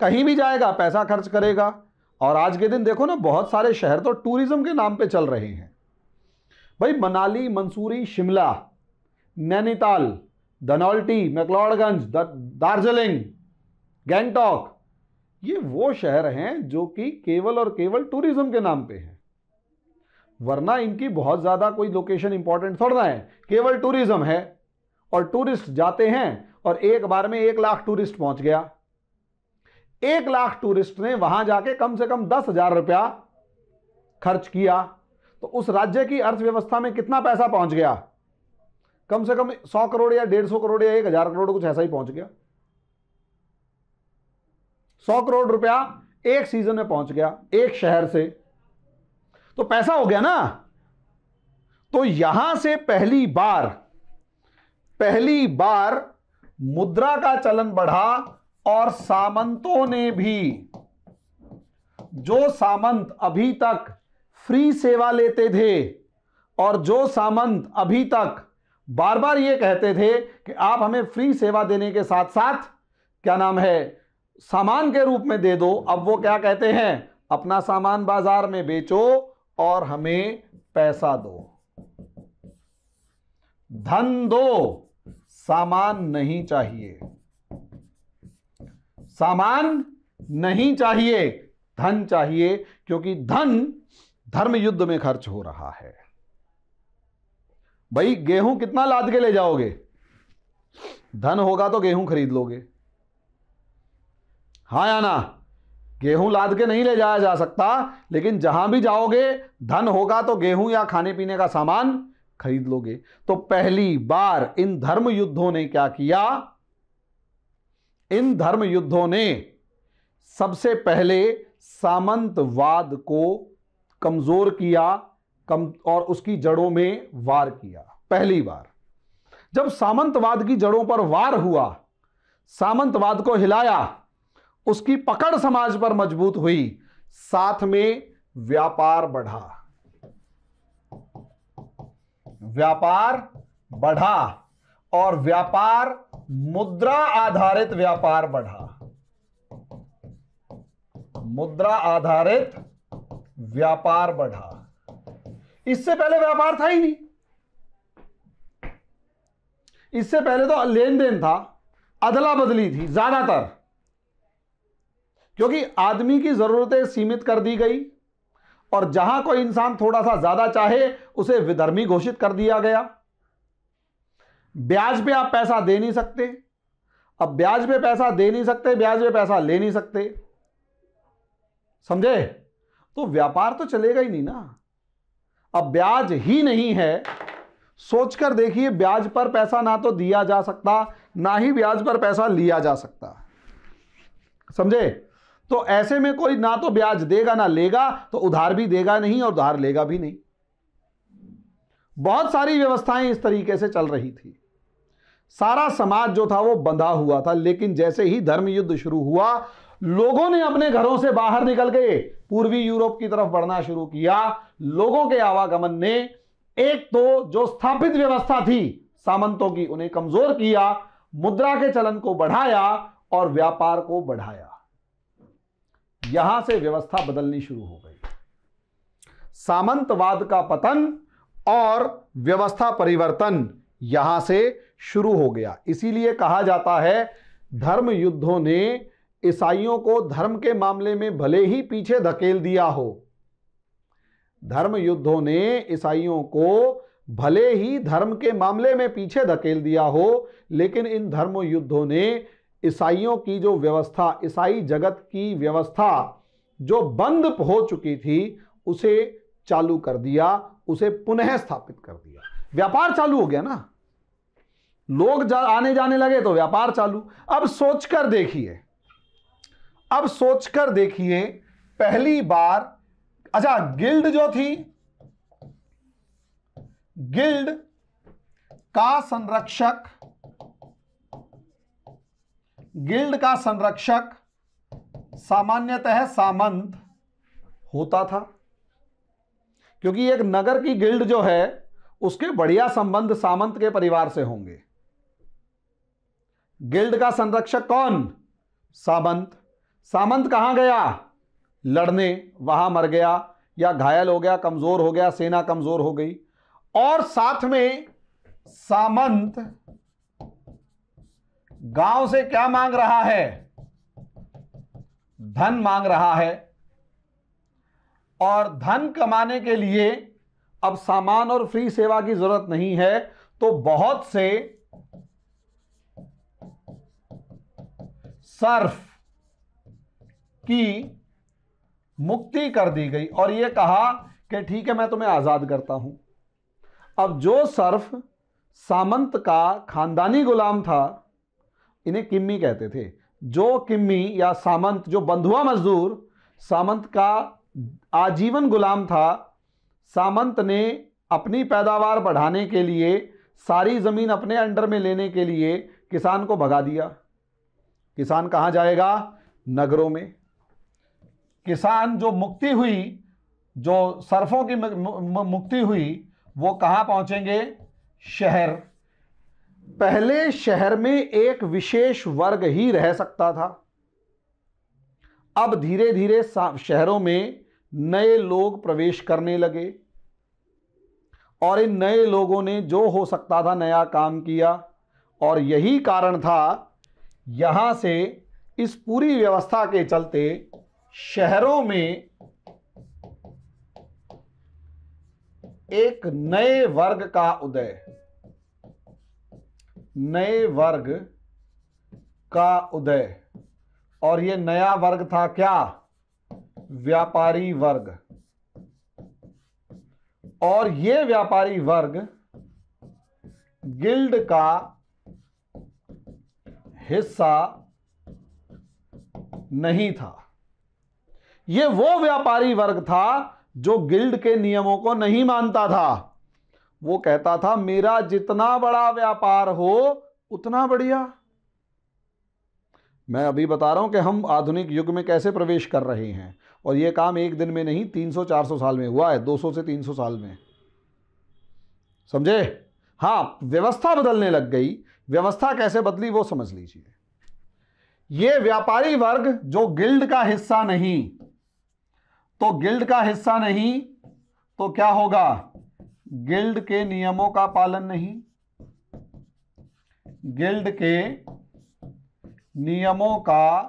कहीं भी जाएगा, पैसा खर्च करेगा। और आज के दिन देखो ना, बहुत सारे शहर तो टूरिज़्म के नाम पे चल रहे हैं। भाई, मनाली, मंसूरी, शिमला, नैनीताल, धनौल्टी, मैकलॉडगंज दार्जिलिंग, गैंगटॉक ये वो शहर हैं जो कि केवल और केवल टूरिज़्म के नाम पे हैं। वरना इनकी बहुत ज़्यादा कोई लोकेशन इंपॉर्टेंट थोड़ा है। केवल टूरिज़्म है और टूरिस्ट जाते हैं और एक बार में एक लाख टूरिस्ट पहुँच गया। एक लाख टूरिस्ट ने वहाँ जाके कम से कम दस हज़ार रुपया खर्च किया। तो उस राज्य की अर्थव्यवस्था में कितना पैसा पहुँच गया? कम से कम सौ करोड़ या डेढ़ सौ करोड़ या एक हज़ार करोड़ कुछ ऐसा ही पहुँच गया। सौ करोड़ रुपया एक सीज़न में पहुँच गया, एक शहर से। तो पैसा हो गया ना? तो यहाँ से पहली बार पहली बार मुद्रा का चलन बढ़ा और सामंतों ने भी, जो सामंत अभी तक फ्री सेवा लेते थे और जो सामंत अभी तक, बार बार ये कहते थे कि आप हमें फ्री सेवा देने के साथ साथ क्या नाम है सामान के रूप में दे दो। अब वो क्या कहते हैं? अपना सामान बाज़ार में बेचो और हमें पैसा दो। धन दो, सामान नहीं चाहिए। सामान नहीं चाहिए, धन चाहिए, क्योंकि धन धर्म युद्ध में खर्च हो रहा है। भाई, गेहूँ कितना लाद के ले जाओगे? धन होगा तो गेहूँ खरीद लोगे। हाँ या ना? गेहूँ लाद के नहीं ले जाया जा सकता, लेकिन जहाँ भी जाओगे, धन होगा तो गेहूँ या खाने पीने का सामान खरीद लोगे। तो पहली बार इन धर्म युद्धों ने क्या किया? इन धर्म युद्धों ने सबसे पहले सामंतवाद को कमज़ोर किया, कम और उसकी जड़ों में वार किया। पहली बार। जब सामंतवाद की जड़ों पर वार हुआ, सामंतवाद को हिलाया उसकी पकड़ समाज पर मज़बूत हुई। साथ में व्यापार बढ़ा। व्यापार बढ़ा और व्यापार मुद्रा आधारित व्यापार बढ़ा। मुद्रा आधारित व्यापार बढ़ा। इससे पहले व्यापार था ही नहीं। इससे पहले तो लेन देन था, अदला बदली थी, ज़्यादातर। क्योंकि आदमी की जरूरतें सीमित कर दी गई और जहाँ कोई इंसान थोड़ा सा ज़्यादा चाहे, उसे विधर्मी घोषित कर दिया गया। ब्याज पे आप पैसा दे नहीं सकते। अब ब्याज पे पैसा दे नहीं सकते, ब्याज पे पैसा ले नहीं सकते। समझे? तो व्यापार तो चलेगा ही नहीं ना। अब ब्याज ही नहीं है, सोचकर देखिए ब्याज पर पैसा ना तो दिया जा सकता, ना ही ब्याज पर पैसा लिया जा सकता। समझे? तो ऐसे में कोई ना तो ब्याज देगा, ना लेगा तो उधार भी देगा नहीं और उधार लेगा भी नहीं। बहुत सारी व्यवस्थाएँ इस तरीके से चल रही थी। सारा समाज जो था वो बंधा हुआ था, लेकिन जैसे ही धर्म युद्ध शुरू हुआ, लोगों ने अपने घरों से बाहर निकल के पूर्वी यूरोप की तरफ़ बढ़ना शुरू किया। लोगों के आवागमन ने एक तो जो स्थापित व्यवस्था थी, सामंतों की उन्हें कमज़ोर किया, मुद्रा के चलन को बढ़ाया और व्यापार को बढ़ाया। यहाँ से व्यवस्था बदलनी शुरू हो गई। सामंतवाद का पतन और व्यवस्था परिवर्तन यहाँ से शुरू हो गया। इसीलिए कहा जाता है, धर्म युद्धों ने ईसाइयों को धर्म के मामले में भले ही पीछे धकेल दिया हो, धर्म युद्धों ने ईसाइयों को भले ही धर्म के मामले में पीछे धकेल दिया हो, लेकिन इन धर्म युद्धों ने ईसाइयों की जो व्यवस्था ईसाई जगत की व्यवस्था जो बंद हो चुकी थी उसे चालू कर दिया उसे पुनः स्थापित कर दिया। व्यापार चालू हो गया ना? लोग जा, आने जाने लगे तो व्यापार चालू। अब सोचकर देखिए अब सोचकर देखिए पहली बार अच्छा गिल्ड जो थी गिल्ड का संरक्षक गिल्ड का संरक्षक सामान्यतः सामंत होता था, क्योंकि एक नगर की गिल्ड जो है, उसके बढ़िया संबंध सामंत के परिवार से होंगे। गिल्ड का संरक्षक कौन? सामंत। सामंत कहाँ गया? लड़ने। वहाँ मर गया, या घायल हो गया, कमज़ोर हो गया, सेना कमज़ोर हो गई। और साथ में सामंत गाँव से क्या मांग रहा है? धन मांग रहा है। और धन कमाने के लिए अब सामान और फ्री सेवा की ज़रूरत नहीं है तो बहुत से सर्फ की मुक्ति कर दी गई। और यह कहा कि ठीक है, मैं तुम्हें आज़ाद करता हूँ। अब जो सर्फ सामंत का खानदानी गुलाम था इन्हें किम्मी कहते थे। जो किम्मी या सामंत, जो बंधुआ मजदूर, सामंत का आजीवन गुलाम था, सामंत ने अपनी पैदावार बढ़ाने के लिए, सारी ज़मीन अपने अंडर में लेने के लिए किसान को भगा दिया। किसान कहाँ जाएगा? नगरों में। किसान जो मुक्ति हुई, जो सरफों की मुक्ति हुई, वो कहाँ पहुँचेंगे? शहर। पहले शहर में एक विशेष वर्ग ही रह सकता था। अब धीरे धीरे शहरों में नए लोग प्रवेश करने लगे और इन नए लोगों ने जो हो सकता था नया काम किया और यही कारण था यहाँ से इस पूरी व्यवस्था के चलते शहरों में एक नए वर्ग का उदय। नए वर्ग का उदय। और यह नया वर्ग था क्या? व्यापारी वर्ग। और यह व्यापारी वर्ग गिल्ड का हिस्सा नहीं था। यह वो व्यापारी वर्ग था जो गिल्ड के नियमों को नहीं मानता था। वो कहता था, मेरा जितना बड़ा व्यापार हो, उतना बढ़िया। मैं अभी बता रहा हूँ कि हम आधुनिक युग में कैसे प्रवेश कर रहे हैं। और यह काम एक दिन में नहीं 300-400 साल में हुआ है 200 से 300 साल में। समझे? हाँ व्यवस्था बदलने लग गई। व्यवस्था कैसे बदली वो समझ लीजिए। यह व्यापारी वर्ग जो गिल्ड का हिस्सा नहीं तो गिल्ड का हिस्सा नहीं तो क्या होगा? गिल्ड के नियमों का पालन नहीं। गिल्ड के नियमों का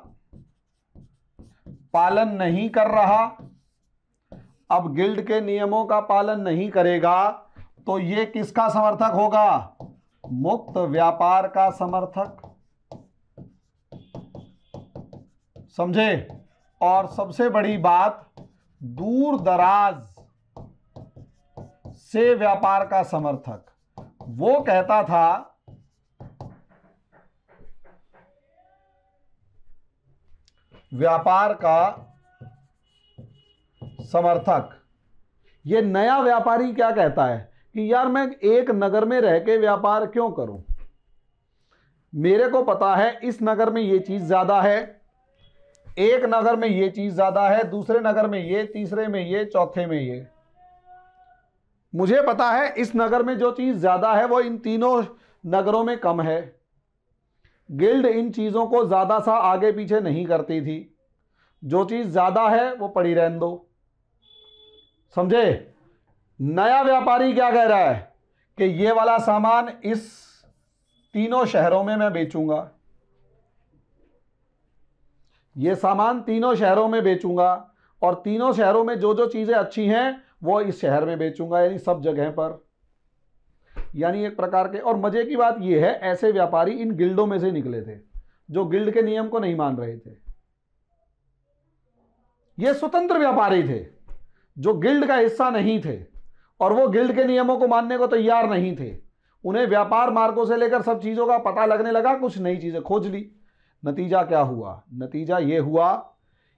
पालन नहीं कर रहा। अब गिल्ड के नियमों का पालन नहीं करेगा तो ये किसका समर्थक होगा? मुक्त व्यापार का समर्थक। समझे? और सबसे बड़ी बात, दूर दराज। से व्यापार का समर्थक। वो कहता था, व्यापार का समर्थक। ये नया व्यापारी क्या कहता है कि, यार, मैं एक नगर में रह के व्यापार क्यों करूँ? मेरे को पता है इस नगर में ये चीज़ ज़्यादा है, एक नगर में ये चीज़ ज़्यादा है, दूसरे नगर में ये, तीसरे में ये, चौथे में ये। मुझे पता है इस नगर में जो चीज़ ज़्यादा है वो इन तीनों नगरों में कम है। गिल्ड इन चीज़ों को ज़्यादा सा आगे पीछे नहीं करती थी। जो चीज़ ज़्यादा है वो पड़ी रहन दो। समझे? नया व्यापारी क्या कह रहा है? कि ये वाला सामान इस तीनों शहरों में मैं बेचूँगा। ये सामान तीनों शहरों में बेचूँगा और तीनों शहरों में जो जो चीज़ें अच्छी हैं वो इस शहर में बेचूँगा, यानी सब जगह पर। यानी एक प्रकार के, और मज़े की बात यह है, ऐसे व्यापारी इन गिल्डों में से निकले थे, जो गिल्ड के नियम को नहीं मान रहे थे। ये स्वतंत्र व्यापारी थे, जो गिल्ड का हिस्सा नहीं थे, और वो गिल्ड के नियमों को मानने को तैयार नहीं थे। उन्हें व्यापार मार्गों से लेकर सब चीज़ों का पता लगने लगा, कुछ नई चीज़ें खोज ली। नतीजा क्या हुआ? नतीजा यह हुआ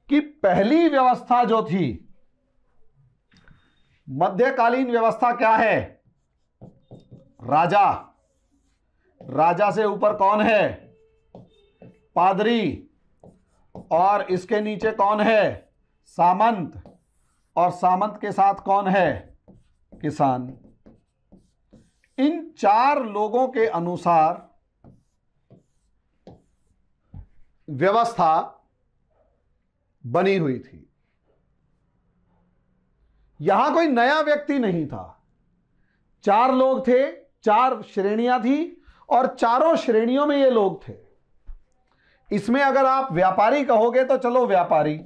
कि पहली व्यवस्था जो थी मध्यकालीन व्यवस्था क्या है? राजा। राजा से ऊपर कौन है? पादरी। और इसके नीचे कौन है? सामंत। और सामंत के साथ कौन है? किसान। इन चार लोगों के अनुसार व्यवस्था बनी हुई थी। यहाँ कोई नया व्यक्ति नहीं था। चार लोग थे, चार श्रेणियाँ थी और चारों श्रेणियों में ये लोग थे। इसमें अगर आप व्यापारी कहोगे तो चलो व्यापारी,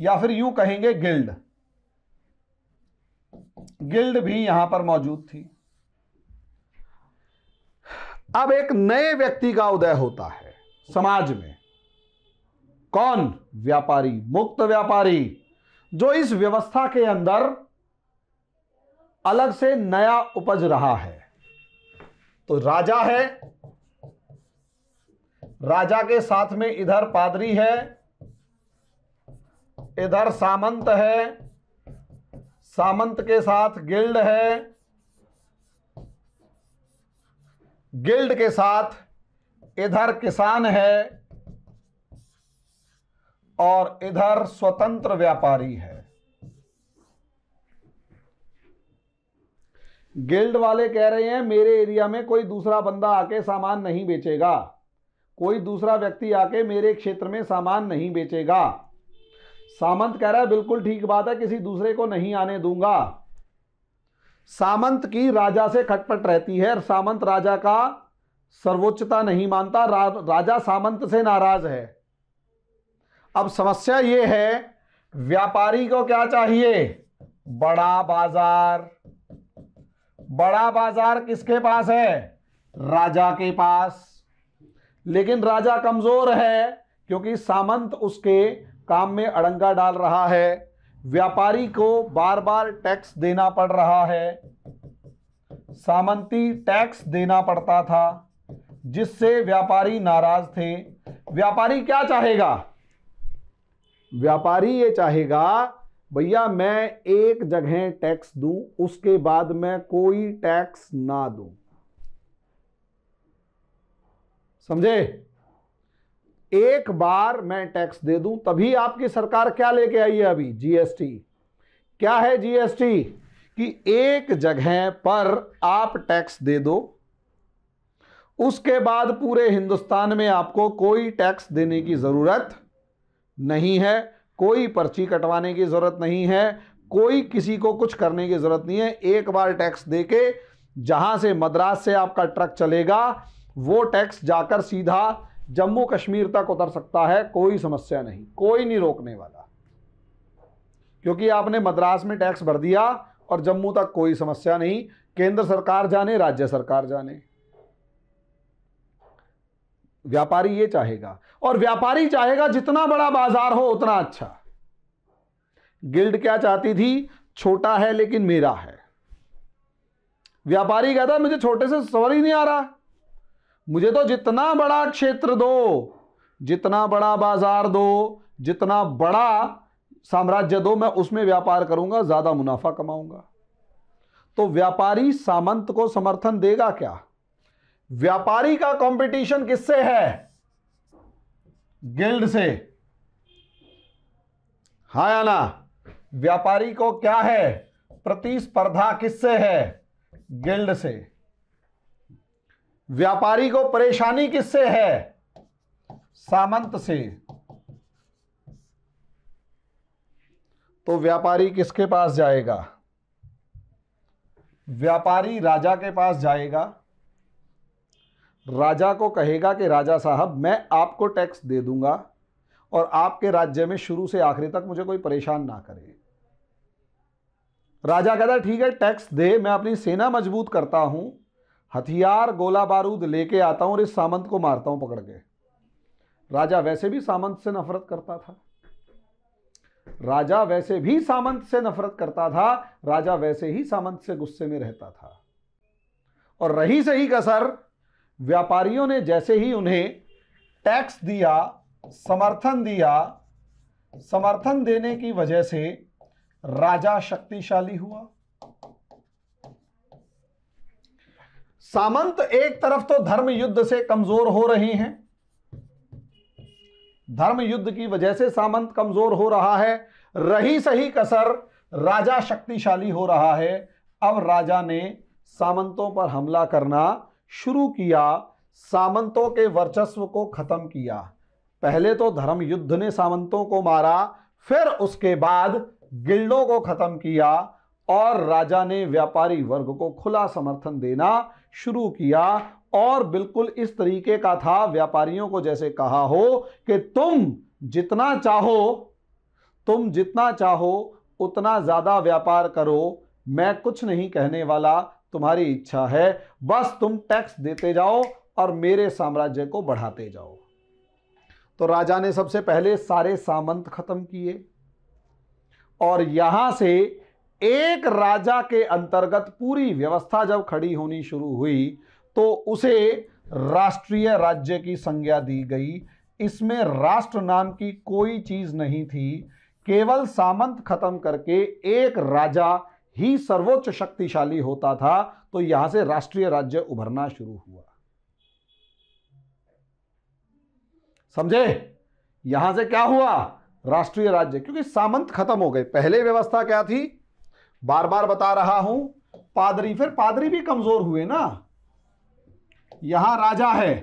या फिर यूँ कहेंगे गिल्ड। गिल्ड भी यहाँ पर मौजूद थी। अब एक नए व्यक्ति का उदय होता है समाज में। कौन? व्यापारी, मुक्त व्यापारी। जो इस व्यवस्था के अंदर अलग से नया उपज रहा है। तो राजा है, राजा के साथ में इधर पादरी है, इधर सामंत है, सामंत के साथ गिल्ड है, गिल्ड के साथ इधर किसान है और इधर स्वतंत्र व्यापारी है। गिल्ड वाले कह रहे हैं मेरे एरिया में कोई दूसरा बंदा आके सामान नहीं बेचेगा। कोई दूसरा व्यक्ति आके मेरे क्षेत्र में सामान नहीं बेचेगा। सामंत कह रहा है बिल्कुल ठीक बात है किसी दूसरे को नहीं आने दूँगा। सामंत की राजा से खटपट रहती है सामंत राजा का सर्वोच्चता नहीं मानता। रा, राजा सामंत से नाराज़ है। अब समस्या ये है, व्यापारी को क्या चाहिए? बड़ा बाज़ार। बड़ा बाज़ार किसके पास है? राजा के पास। लेकिन राजा कमज़ोर है, क्योंकि सामंत उसके काम में अड़ंगा डाल रहा है। व्यापारी को बार बार टैक्स देना पड़ रहा है। सामंती टैक्स देना पड़ता था, जिससे व्यापारी नाराज़ थे। व्यापारी क्या चाहेगा? व्यापारी ये चाहेगा, भैया, मैं एक जगह टैक्स दूँ, उसके बाद मैं कोई टैक्स ना दूँ। समझे? एक बार मैं टैक्स दे दूँ, तभी आपकी सरकार क्या लेके आई है अभी? जीएसटी क्या है जीएसटी कि एक जगह पर आप टैक्स दे दो, उसके बाद पूरे हिंदुस्तान में आपको कोई टैक्स देने की ज़रूरत नहीं है, कोई पर्ची कटवाने की ज़रूरत नहीं है, कोई किसी को कुछ करने की ज़रूरत नहीं है। एक बार टैक्स देके जहाँ से मद्रास से आपका ट्रक चलेगा, वो टैक्स जाकर सीधा जम्मू कश्मीर तक उतर सकता है, कोई समस्या नहीं, कोई नहीं रोकने वाला। क्योंकि आपने मद्रास में टैक्स भर दिया और जम्मू तक कोई समस्या नहीं, केंद्र सरकार जाने, राज्य सरकार जाने। व्यापारी ये चाहेगा। और व्यापारी चाहेगा जितना बड़ा बाज़ार हो, उतना अच्छा। गिल्ड क्या चाहती थी? छोटा है लेकिन मेरा है। व्यापारी कहता, मुझे छोटे से सवर ही नहीं आ रहा। मुझे तो जितना बड़ा क्षेत्र दो, जितना बड़ा बाज़ार दो, जितना बड़ा साम्राज्य दो, मैं उसमें व्यापार करूँगा, ज़्यादा मुनाफा कमाऊँगा। तो व्यापारी सामंत को समर्थन देगा क्या? व्यापारी का कंपटीशन किससे है? गिल्ड से। हा या ना? व्यापारी को क्या है? प्रतिस्पर्धा किससे है? गिल्ड से। व्यापारी को परेशानी किससे है? सामंत से। तो व्यापारी किसके पास जाएगा? व्यापारी राजा के पास जाएगा। राजा को कहेगा कि, राजा साहब, मैं आपको टैक्स दे दूँगा और आपके राज्य में शुरू से आखिरी तक मुझे कोई परेशान ना करे। राजा कहता ठीक है टैक्स दे, मैं अपनी सेना मज़बूत करता हूँ। हथियार, गोला बारूद लेके आता हूँ और इस सामंत को मारता हूँ पकड़ के। राजा वैसे भी सामंत से नफरत करता था। राजा वैसे भी सामंत से नफरत करता था, राजा वैसे ही सामंत से गुस्से में रहता था। और रही सही कसर व्यापारियों ने जैसे ही उन्हें टैक्स दिया, समर्थन दिया, समर्थन देने की वजह से राजा शक्तिशाली हुआ। सामंत एक तरफ़ तो धर्म युद्ध से कमज़ोर हो रहे हैं। धर्म युद्ध की वजह से सामंत कमज़ोर हो रहा है। रही सही कसर राजा शक्तिशाली हो रहा है। अब राजा ने सामंतों पर हमला करना शुरू किया, सामंतों के वर्चस्व को खत्म किया। पहले तो धर्म युद्ध ने सामंतों को मारा, फिर उसके बाद गिल्डों को खत्म किया और राजा ने व्यापारी वर्ग को खुला समर्थन देना शुरू किया। और बिल्कुल इस तरीके का था, व्यापारियों को जैसे कहा हो कि तुम जितना चाहो, तुम जितना चाहो, उतना ज़्यादा व्यापार करो। मैं कुछ नहीं कहने वाला तुम्हारी इच्छा है, बस तुम टैक्स देते जाओ और मेरे साम्राज्य को बढ़ाते जाओ। तो राजा ने सबसे पहले सारे सामंत खत्म किए और यहाँ से एक राजा के अंतर्गत पूरी व्यवस्था जब खड़ी होनी शुरू हुई तो उसे राष्ट्रीय राज्य की संज्ञा दी गई। इसमें राष्ट्र नाम की कोई चीज़ नहीं थी, केवल सामंत खत्म करके एक राजा ही सर्वोच्च शक्तिशाली होता था तो यहाँ से राष्ट्रीय राज्य उभरना शुरू हुआ। समझे? यहाँ से क्या हुआ? राष्ट्रीय राज्य, क्योंकि सामंत खत्म हो गए। पहले व्यवस्था क्या थी? बार बार बता रहा हूँ, पादरी, फिर पादरी भी कमज़ोर हुए ना। यहाँ राजा है,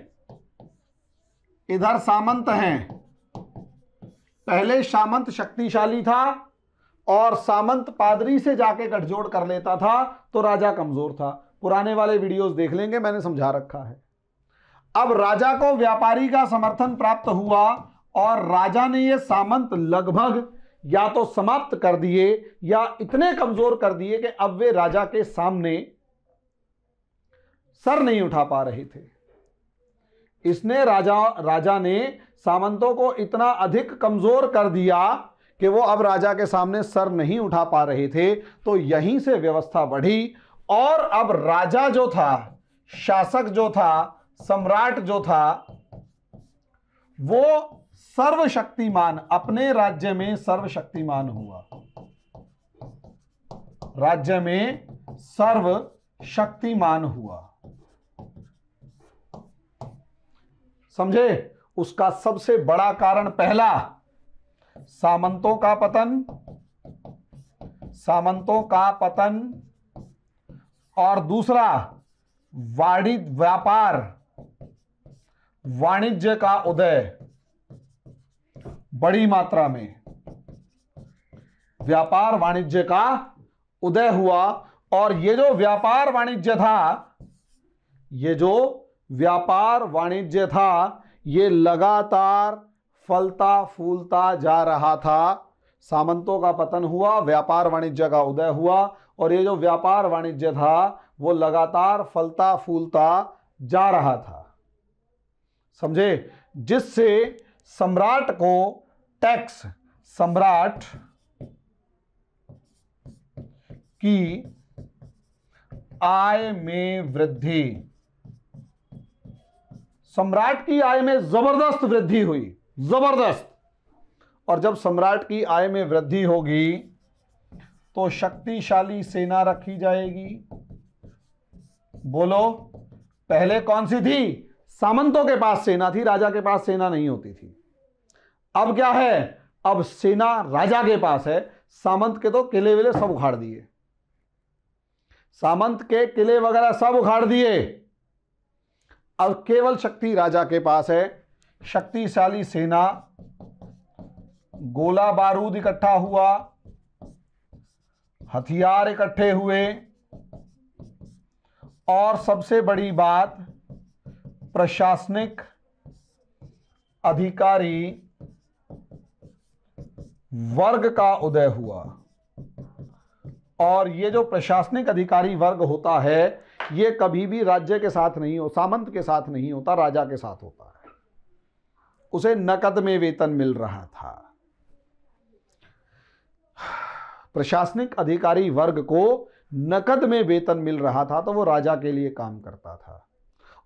इधर सामंत हैं। पहले सामंत शक्तिशाली था और सामंत पादरी से जाके गठजोड़ कर लेता था तो राजा कमज़ोर था। पुराने वाले वीडियोस देख लेंगे, मैंने समझा रखा है। अब राजा को व्यापारी का समर्थन प्राप्त हुआ, और राजा ने ये सामंत लगभग या तो समाप्त कर दिए, या इतने कमज़ोर कर दिए कि अब वे राजा के सामने सर नहीं उठा पा रहे थे। इसने राजा राजा ने सामंतों को इतना अधिक कमज़ोर कर दिया कि वो अब राजा के सामने सर नहीं उठा पा रहे थे तो यहीं से व्यवस्था बढ़ी। और अब राजा जो था, शासक जो था, सम्राट जो था, वो सर्वशक्तिमान, अपने राज्य में सर्वशक्तिमान हुआ। राज्य में सर्वशक्तिमान हुआ। समझे? उसका सबसे बड़ा कारण पहला सामंतों का पतन, सामंतों का पतन, और दूसरा, वाणिज्य व्यापार, वाणिज्य का उदय, बड़ी मात्रा में। व्यापार वाणिज्य का उदय हुआ, और ये जो व्यापार वाणिज्य था, ये जो व्यापार वाणिज्य था, ये लगातार फलता, फूलता जा रहा था। सामंतों का पतन हुआ, व्यापार वाणिज्य का उदय हुआ और ये जो व्यापार वाणिज्य था, वो लगातार फलता, फूलता जा रहा था। समझे? जिससे सम्राट को टैक्स, सम्राट की आय में वृद्धि। सम्राट की आय में ज़बरदस्त वृद्धि हुई। ज़बरदस्त। और जब सम्राट की आय में वृद्धि होगी तो शक्तिशाली सेना रखी जाएगी। बोलो, पहले कौन सी थी? सामंतों के पास सेना थी, राजा के पास सेना नहीं होती थी। अब क्या है? अब सेना राजा के पास है। सामंत के तो किले विले सब उखाड़ दिए। सामंत के किले वगैरह सब उखाड़ दिए। अब केवल शक्ति राजा के पास है। शक्तिशाली सेना, गोला बारूद इकट्ठा हुआ, हथियार इकट्ठे हुए। और सबसे बड़ी बात, प्रशासनिक अधिकारी वर्ग का उदय हुआ। और ये जो प्रशासनिक अधिकारी वर्ग होता है, ये कभी भी राज्य के साथ नहीं हो, सामंत के साथ नहीं होता, राजा के साथ होता है। उसे नकद में वेतन मिल रहा था। प्रशासनिक अधिकारी वर्ग को नकद में वेतन मिल रहा था तो वो राजा के लिए काम करता था।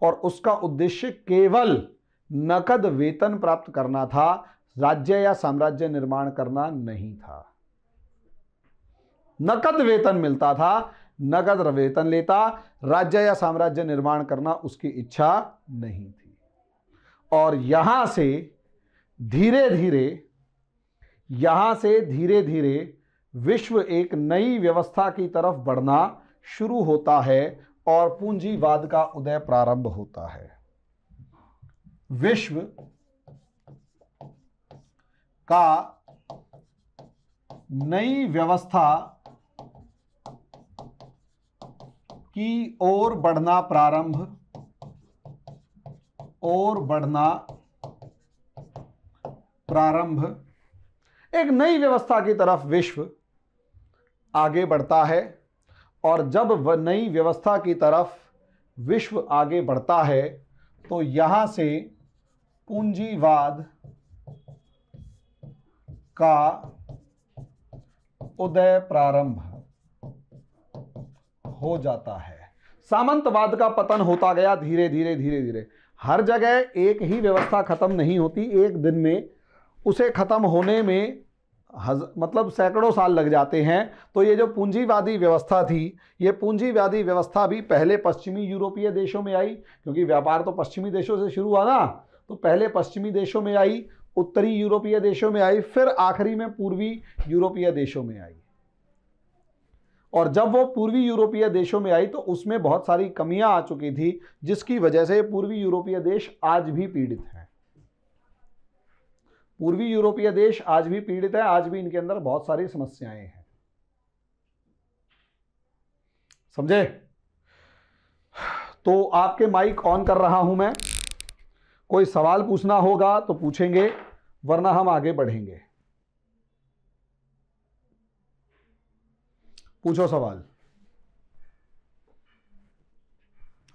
और उसका उद्देश्य केवल नकद वेतन प्राप्त करना था, राज्य या साम्राज्य निर्माण करना नहीं था। नकद वेतन मिलता था, नकद वेतन लेता, राज्य या साम्राज्य निर्माण करना उसकी इच्छा नहीं थी। और यहाँ से धीरे धीरे, यहाँ से धीरे धीरे विश्व एक नई व्यवस्था की तरफ़ बढ़ना शुरू होता है और पूंजीवाद का उदय प्रारंभ होता है। विश्व का नई व्यवस्था की ओर बढ़ना प्रारंभ और बढ़ना प्रारंभ। एक नई व्यवस्था की तरफ़ विश्व आगे बढ़ता है और जब वह नई व्यवस्था की तरफ़ विश्व आगे बढ़ता है तो यहाँ से पूंजीवाद का उदय प्रारंभ हो जाता है। सामंतवाद का पतन होता गया धीरे धीरे धीरे धीरे हर जगह एक ही व्यवस्था खत्म नहीं होती, एक दिन में। उसे खत्म होने में हज मतलब सैकड़ों साल लग जाते हैं। तो ये जो पूंजीवादी व्यवस्था थी, ये पूंजीवादी व्यवस्था भी पहले पश्चिमी यूरोपीय देशों में आई, क्योंकि व्यापार तो पश्चिमी देशों से शुरू हुआ ना। तो पहले पश्चिमी देशों में आई, उत्तरी यूरोपीय देशों में आई, फिर आखिरी में पूर्वी यूरोपीय देशों में आई। और जब वो पूर्वी यूरोपीय देशों में आई तो उसमें बहुत सारी कमियाँ आ चुकी थी, जिसकी वजह से पूर्वी यूरोपीय देश आज भी पीड़ित हैं। पूर्वी यूरोपीय देश आज भी पीड़ित है, आज भी इनके अंदर बहुत सारी समस्याएँ हैं। समझे? तो आपके माइक ऑन कर रहा हूँ मैं। कोई सवाल पूछना होगा तो पूछेंगे, वरना हम आगे बढ़ेंगे। पूछो सवाल।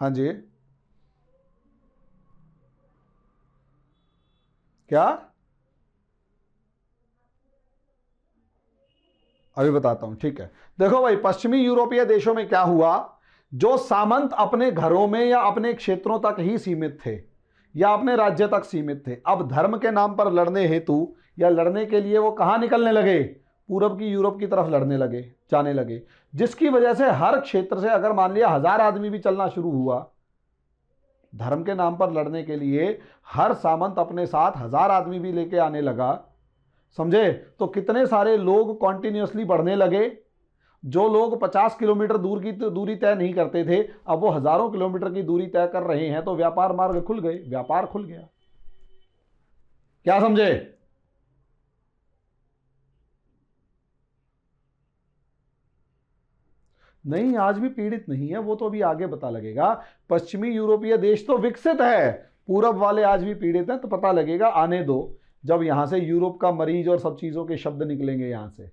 हाँ जी। क्या? अभी बताता हूँ, ठीक है। देखो भाई, पश्चिमी यूरोपीय देशों में क्या हुआ? जो सामंत अपने घरों में या अपने क्षेत्रों तक ही सीमित थे, या अपने राज्य तक सीमित थे, अब धर्म के नाम पर लड़ने हेतु या लड़ने के लिए वो कहाँ निकलने लगे? पूरब की, यूरोप की तरफ़ लड़ने लगे, जाने लगे। जिसकी वजह से हर क्षेत्र से अगर मान लिया हज़ार आदमी भी चलना शुरू हुआ, धर्म के नाम पर लड़ने के लिए हर सामंत अपने साथ हज़ार आदमी भी लेके आने लगा। समझे? तो कितने सारे लोग कॉन्टिन्यूसली बढ़ने लगे? जो लोग 50 किलोमीटर दूर की दूरी तय नहीं करते थे, अब वो हज़ारों किलोमीटर की दूरी तय कर रहे हैं तो व्यापार मार्ग खुल गए, व्यापार खुल गया। क्या समझे? नहीं, आज भी पीड़ित नहीं है, वो तो अभी आगे पता लगेगा। पश्चिमी यूरोपीय देश तो विकसित है, पूरब वाले आज भी पीड़ित हैं तो पता लगेगा, आने दो, जब यहाँ से यूरोप का मरीज़ और सब चीज़ों के शब्द निकलेंगे यहाँ से।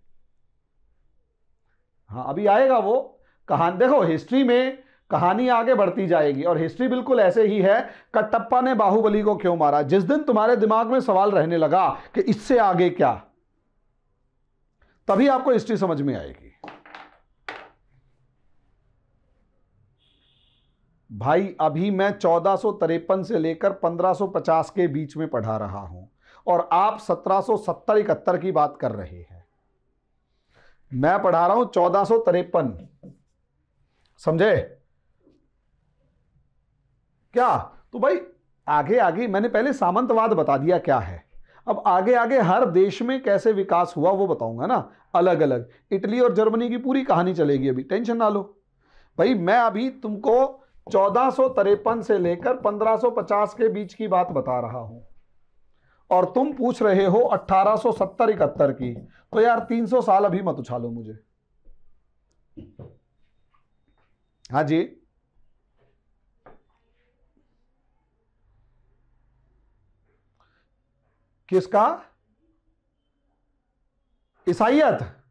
हाँ अभी आएगा वो, कहानी, देखो, हिस्ट्री में कहानी आगे बढ़ती जाएगी, और हिस्ट्री बिल्कुल ऐसे ही है कटप्पा ने बाहुबली को क्यों मारा? जिस दिन तुम्हारे दिमाग में सवाल रहने लगा कि इससे आगे क्या, तभी आपको हिस्ट्री समझ में आएगी। भाई, अभी मैं चौदह से लेकर 1550 के बीच में पढ़ा रहा हूँ और आप 1770 इकहत्तर की बात कर रहे हैं। मैं पढ़ा रहा हूँ चौदह समझे? क्या? तो भाई आगे आगे मैंने पहले सामंतवाद बता दिया क्या है। अब आगे आगे हर देश में कैसे विकास हुआ वो बताऊँगा ना। अलग अलग इटली और जर्मनी की पूरी कहानी चलेगी अभी। टेंशन ना लो। भाई, मैं अभी तुमको चौदह से लेकर 1550 के बीच की बात बता रहा हूँ। और तुम पूछ रहे हो 1870 इकहत्तर की। तो यार 300 साल अभी मत उछालो मुझे। हाँ जी। किसका? ईसाइयत।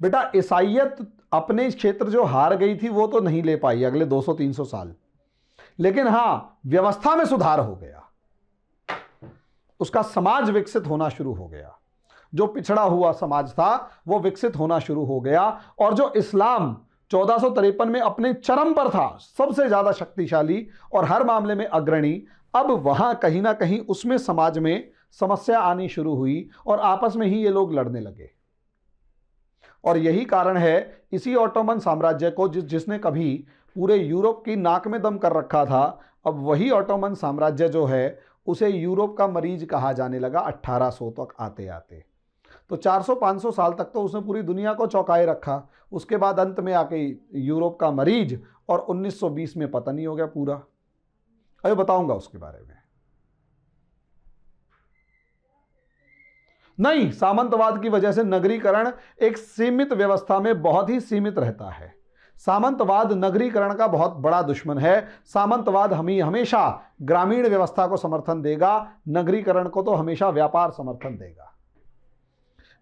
बेटा ईसाइत अपने क्षेत्र जो हार गई थी, वो तो नहीं ले पाई अगले 200-300 साल। लेकिन हाँ, व्यवस्था में सुधार हो गया। उसका समाज विकसित होना शुरू हो गया। जो पिछड़ा हुआ समाज था, वो विकसित होना शुरू हो गया। और जो इस्लाम चौदह में अपने चरम पर था, सबसे ज़्यादा शक्तिशाली और हर मामले में अग्रणी, अब वहाँ कहीं ना कहीं उसमें समाज में समस्या आनी शुरू हुई और आपस में ही ये लोग लड़ने लगे। और यही कारण है इसी ऑटोमन साम्राज्य को जिस, जिसने कभी पूरे यूरोप की नाक में दम कर रखा था, अब वही ऑटोमन साम्राज्य जो है, उसे यूरोप का मरीज़ कहा जाने लगा 1800 तक आते आते तो 400-500 साल तक तो उसने पूरी दुनिया को चौंकाए रखा। उसके बाद अंत में आके यूरोप का मरीज़ और 1920 में पता नहीं हो गया पूरा। अरे बताऊँगा उसके बारे में। नहीं, सामंतवाद की वजह से नगरीकरण एक सीमित व्यवस्था में बहुत ही सीमित रहता है। सामंतवाद नगरीकरण का बहुत बड़ा दुश्मन है। सामंतवाद हमें हमेशा ग्रामीण व्यवस्था को समर्थन देगा, नगरीकरण को तो हमेशा व्यापार समर्थन देगा।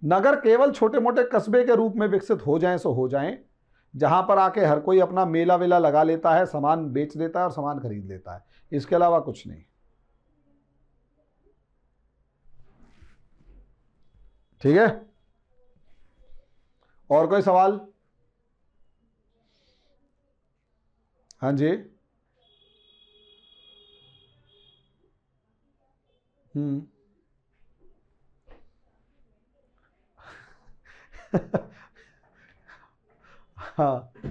नगर केवल छोटे मोटे कस्बे के रूप में विकसित हो जाएँ, सो हो जाएँ, जहाँ पर आके हर कोई अपना मेला वेला लगा लेता है, सामान बेच देता है और सामान खरीद लेता है। इसके अलावा कुछ नहीं। ठीक है? और कोई सवाल? हाँ जी। हम्म। हाँ।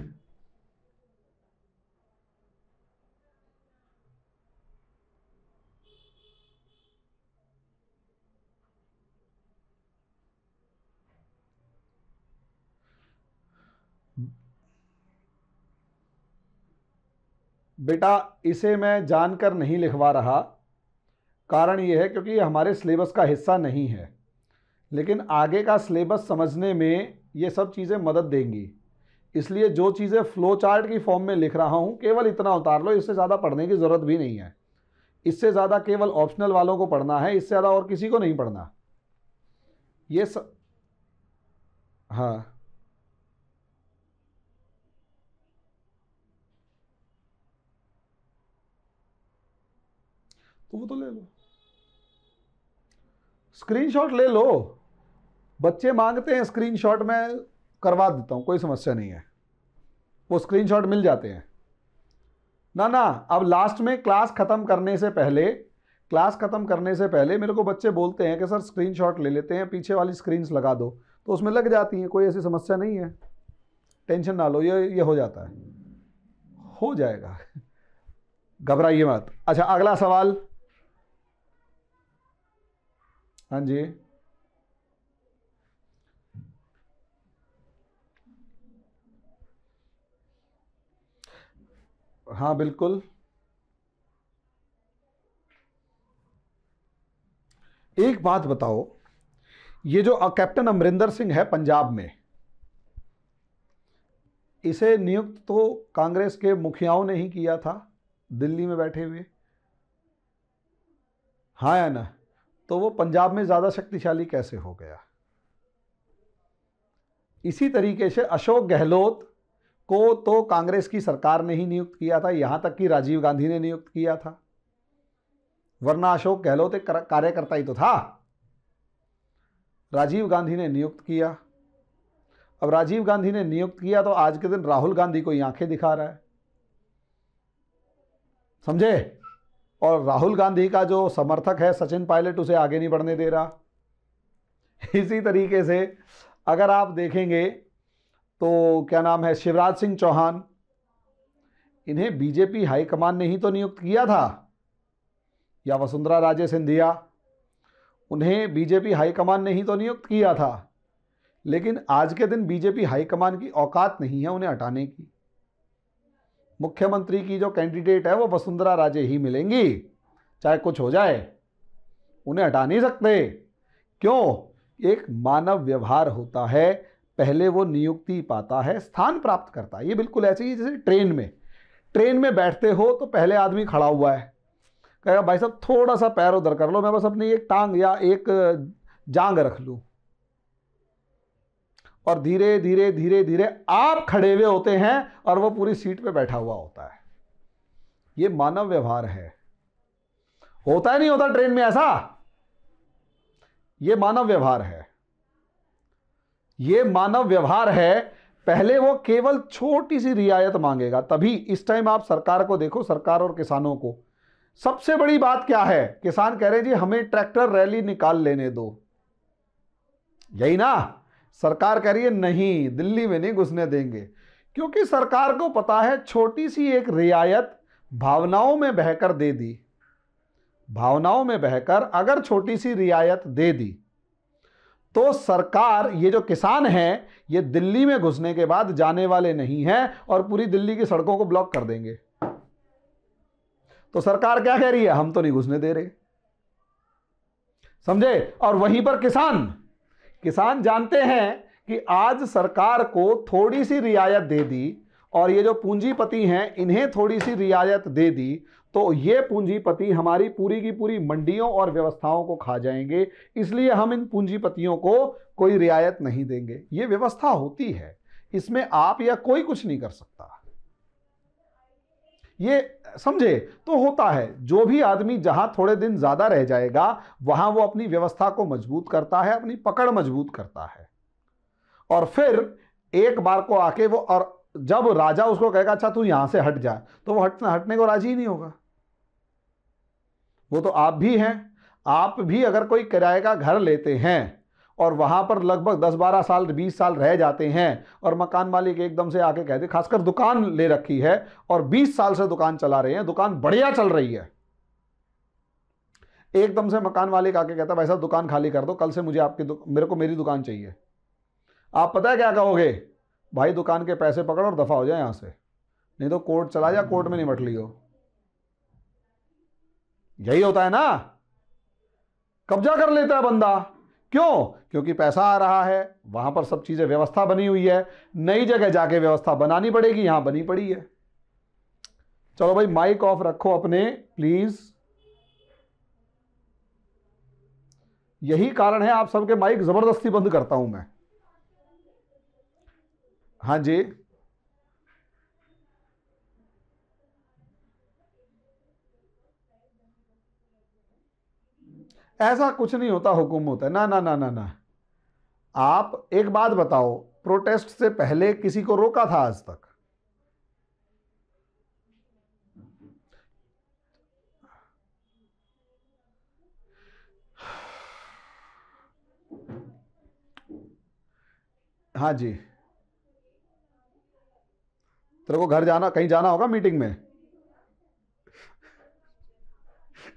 बेटा, इसे मैं जानकर नहीं लिखवा रहा। कारण ये है क्योंकि ये हमारे सिलेबस का हिस्सा नहीं है। लेकिन आगे का सिलेबस समझने में ये सब चीज़ें मदद देंगी। इसलिए जो चीज़ें फ्लो चार्ट की फॉर्म में लिख रहा हूँ, केवल इतना उतार लो, इससे ज़्यादा पढ़ने की ज़रूरत भी नहीं है। इससे ज़्यादा केवल ऑप्शनल वालों को पढ़ना है, इससे ज़्यादा और किसी को नहीं पढ़ना। ये स... हाँ। तो वो तो ले लो। स्क्रीनशॉट ले लो। बच्चे मांगते हैं स्क्रीनशॉट में करवा देता हूँ, कोई समस्या नहीं है। वो स्क्रीनशॉट मिल जाते हैं। ना ना, अब लास्ट में क्लास ख़त्म करने से पहले क्लास ख़त्म करने से पहले मेरे को बच्चे बोलते हैं कि, सर स्क्रीनशॉट ले लेते हैं, पीछे वाली स्क्रीन्स लगा दो। तो उसमें लग जाती हैं, कोई ऐसी समस्या नहीं है। टेंशन ना लो, ये ये हो जाता है। हो जाएगा। घबराइए मत। अच्छा अगला सवाल। हाँ जी। हाँ बिल्कुल। एक बात बताओ, ये जो कैप्टन अमरिंदर सिंह है पंजाब में, इसे नियुक्त तो कांग्रेस के मुखियाओं ने ही किया था, दिल्ली में बैठे हुए। हाँ या ना? तो वो पंजाब में ज़्यादा शक्तिशाली कैसे हो गया? इसी तरीके से अशोक गहलोत को तो कांग्रेस की सरकार ने ही नियुक्त किया था, यहाँ तक कि राजीव गांधी ने नियुक्त किया था। वरना अशोक गहलोत एक कार्यकर्ता ही तो था। राजीव गांधी ने नियुक्त किया। अब राजीव गांधी ने नियुक्त किया तो आज के दिन राहुल गांधी को आँखें दिखा रहा है। समझे? और राहुल गांधी का जो समर्थक है सचिन पायलट, उसे आगे नहीं बढ़ने दे रहा। इसी तरीके से अगर आप देखेंगे तो क्या नाम है, शिवराज सिंह चौहान, इन्हें बीजेपी हाईकमान ने ही तो नियुक्त किया था, या वसुंधरा राजे सिंधिया, उन्हें बीजेपी हाईकमान ने ही तो नियुक्त किया था, लेकिन आज के दिन बीजेपी हाईकमान की औकात नहीं है उन्हें हटाने की। मुख्यमंत्री की जो कैंडिडेट है वो वसुंधरा राजे ही मिलेंगी। चाहे कुछ हो जाए, उन्हें हटा नहीं सकते। क्यों? एक मानव व्यवहार होता है, पहले वो नियुक्ति पाता है, स्थान प्राप्त करता है। ये बिल्कुल ऐसे ही जैसे ट्रेन में। ट्रेन में बैठते हो तो पहले आदमी खड़ा हुआ है। कहेगा, भाई साहब, थोड़ा सा पैर उधर कर लो, मैं बस अपनी एक टांग या एक जांग रख लूँ। और धीरे धीरे धीरे धीरे आप खड़े हुए होते हैं और वो पूरी सीट पे बैठा हुआ होता है। ये मानव व्यवहार है। होता है नहीं होता ट्रेन में ऐसा। ये मानव व्यवहार है। ये मानव व्यवहार है, पहले वो केवल छोटी सी रियायत मांगेगा, तभी इस टाइम आप सरकार को देखो, सरकार और किसानों को। सबसे बड़ी बात क्या है? किसान कह रहे जी, हमें ट्रैक्टर रैली निकाल लेने दो। यही ना? सरकार कह रही है, नहीं, दिल्ली में नहीं घुसने देंगे। क्योंकि सरकार को पता है, छोटी सी एक रियायत भावनाओं में बहकर दे दी। भावनाओं में बहकर अगर छोटी सी रियायत दे दी तो सरकार, ये जो किसान हैं, ये दिल्ली में घुसने के बाद जाने वाले नहीं हैं और पूरी दिल्ली की सड़कों को ब्लॉक कर देंगे। तो सरकार क्या कह रही है? हम तो नहीं घुसने दे रहे। समझे? और वहीं पर किसान किसान जानते हैं कि आज सरकार को थोड़ी सी रियायत दे दी और ये जो पूंजीपति हैं, इन्हें थोड़ी सी रियायत दे दी तो ये पूंजीपति हमारी पूरी की पूरी मंडियों और व्यवस्थाओं को खा जाएँगे। इसलिए हम इन पूंजीपतियों को कोई रियायत नहीं देंगे। ये व्यवस्था होती है। इसमें आप या कोई कुछ नहीं कर सकता। ये समझे? तो होता है, जो भी आदमी जहाँ थोड़े दिन ज़्यादा रह जाएगा, वहाँ वो अपनी व्यवस्था को मज़बूत करता है, अपनी पकड़ मज़बूत करता है। और फिर एक बार को आके वो, और जब राजा उसको कहेगा अच्छा तू यहाँ से हट जा तो वो हटने हटने को राज़ी ही नहीं होगा। वो तो आप भी हैं। आप भी अगर कोई किराए का घर लेते हैं और वहाँ पर लगभग 10-12 साल 20 साल रह जाते हैं। और मकान मालिक एकदम से आके कहते, खासकर दुकान ले रखी है और 20 साल से दुकान चला रहे हैं। दुकान बढ़िया चल रही है। एकदम से मकान मालिक आके कहता, भाई साहब, दुकान खाली कर दो, कल से मुझे आपकी मेरे को मेरी दुकान चाहिए। आप पता है क्या कहोगे? भाई, दुकान के पैसे पकड़ो और दफ़ा हो जाए यहाँ से। नहीं तो कोर्ट चला जा, कोर्ट में निमट लियो। यही होता है ना? कब्जा कर लेता है बंदा। क्यों? क्योंकि पैसा आ रहा है, वहाँ पर सब चीज़ें व्यवस्था बनी हुई है, नई जगह जाके व्यवस्था बनानी पड़ेगी, यहाँ बनी पड़ी है। चलो भाई माइक ऑफ़ रखो अपने प्लीज़ यही कारण है आप सबके माइक ज़बरदस्ती बंद करता हूँ मैं। हाँ जी। ऐसा कुछ नहीं होता, हुक्म होता है। ना ना ना ना ना। आप एक बात बताओ प्रोटेस्ट से पहले किसी को रोका था आज तक? हाँ जी। तेरे को घर जाना, कहीं जाना होगा मीटिंग में?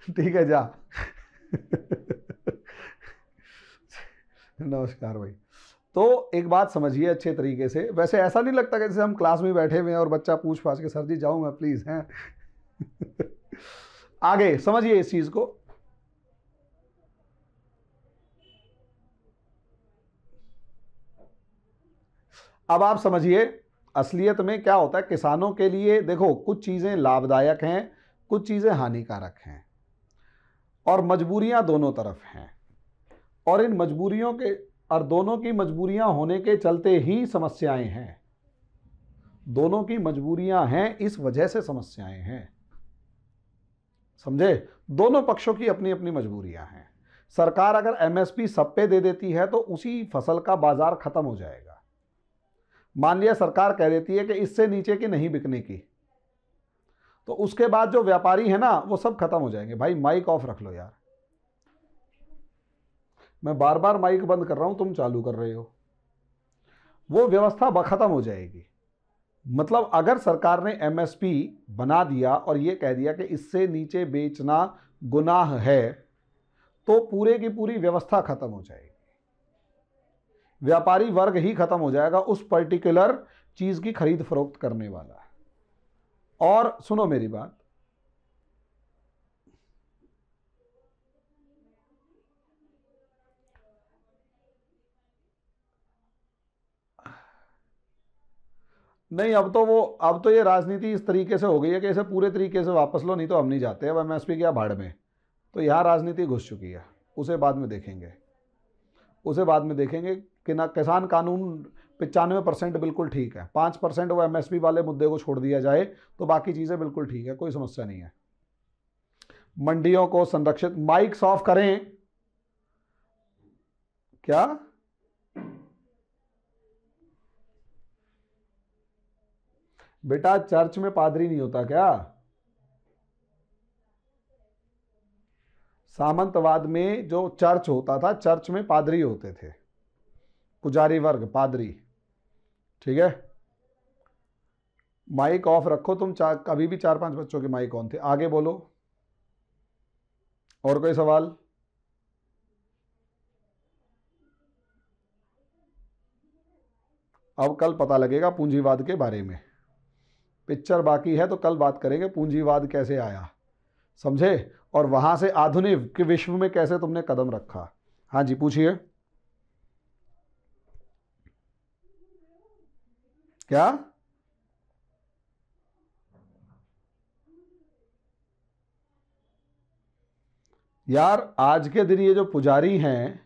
ठीक है, जा। नमस्कार भाई। तो एक बात समझिए अच्छे तरीके से। वैसे ऐसा नहीं लगता कि जैसे हम क्लास में बैठे हुए हैं और बच्चा पूछ पाछ के, सर जी जाऊँ मैं प्लीज़ हैं? आगे, समझिए इस चीज़ को। अब आप समझिए, असलियत में क्या होता है, किसानों के लिए, देखो, कुछ चीज़ें लाभदायक हैं, कुछ चीज़ें हानिकारक हैं, और मजबूरियाँ दोनों तरफ़ हैं। और इन मजबूरियों के, और दोनों की मजबूरियाँ होने के चलते ही समस्याएँ हैं। दोनों की मजबूरियाँ हैं, इस वजह से समस्याएँ हैं। समझे? दोनों पक्षों की अपनी अपनी मजबूरियाँ हैं। सरकार अगर एमएसपी सब पे दे देती है तो उसी फ़सल का बाज़ार खत्म हो जाएगा। मान लिया सरकार कह देती है कि इससे नीचे की नहीं बिकने की। तो उसके बाद जो व्यापारी है ना, वो सब खत्म हो जाएँगे। भाई, माइक ऑफ़ रख लो यार। मैं बार बार माइक बंद कर रहा हूँ, तुम चालू कर रहे हो। वो व्यवस्था खत्म हो जाएगी। मतलब अगर सरकार ने एमएसपी बना दिया और ये कह दिया कि इससे नीचे बेचना गुनाह है तो पूरे की पूरी व्यवस्था खत्म हो जाएगी। व्यापारी वर्ग ही खत्म हो जाएगा उस पर्टिकुलर चीज़ की खरीद फरोख्त करने वाला। और सुनो मेरी बात नहीं, अब तो वो, अब तो ये राजनीति इस तरीके से हो गई है कि इसे पूरे तरीके से वापस लो, नहीं तो हम नहीं जाते अब एम एस पी क्या भाड़ में। तो यहाँ राजनीति घुस चुकी है। उसे बाद में देखेंगे। उसे बाद में देखेंगे कि ना किसान कानून पचानवे परसेंट बिल्कुल ठीक है। पाँच परसेंट वो एमएसपी वाले मुद्दे को छोड़ दिया जाए तो बाकी चीज़ें बिल्कुल ठीक है, कोई समस्या नहीं है। मंडियों को संरक्षित, माइक्स ऑफ़ करें। क्या? बेटा, चर्च में पादरी नहीं होता क्या? सामंतवाद में जो चर्च होता था, चर्च में पादरी होते थे। पुजारी वर्ग, पादरी। ठीक है? माइक ऑफ़ रखो तुम चार कभी भी चार पाँच बच्चों के माइक ऑन थे। आगे बोलो। और कोई सवाल? अब कल पता लगेगा पूंजीवाद के बारे में। पिक्चर बाकी है तो कल बात करेंगे, पूंजीवाद कैसे आया? समझे? और वहाँ से आधुनिक विश्व में कैसे तुमने कदम रखा? हाँ जी, पूछिए। क्या? यार, आज के दिन ये जो पुजारी हैं,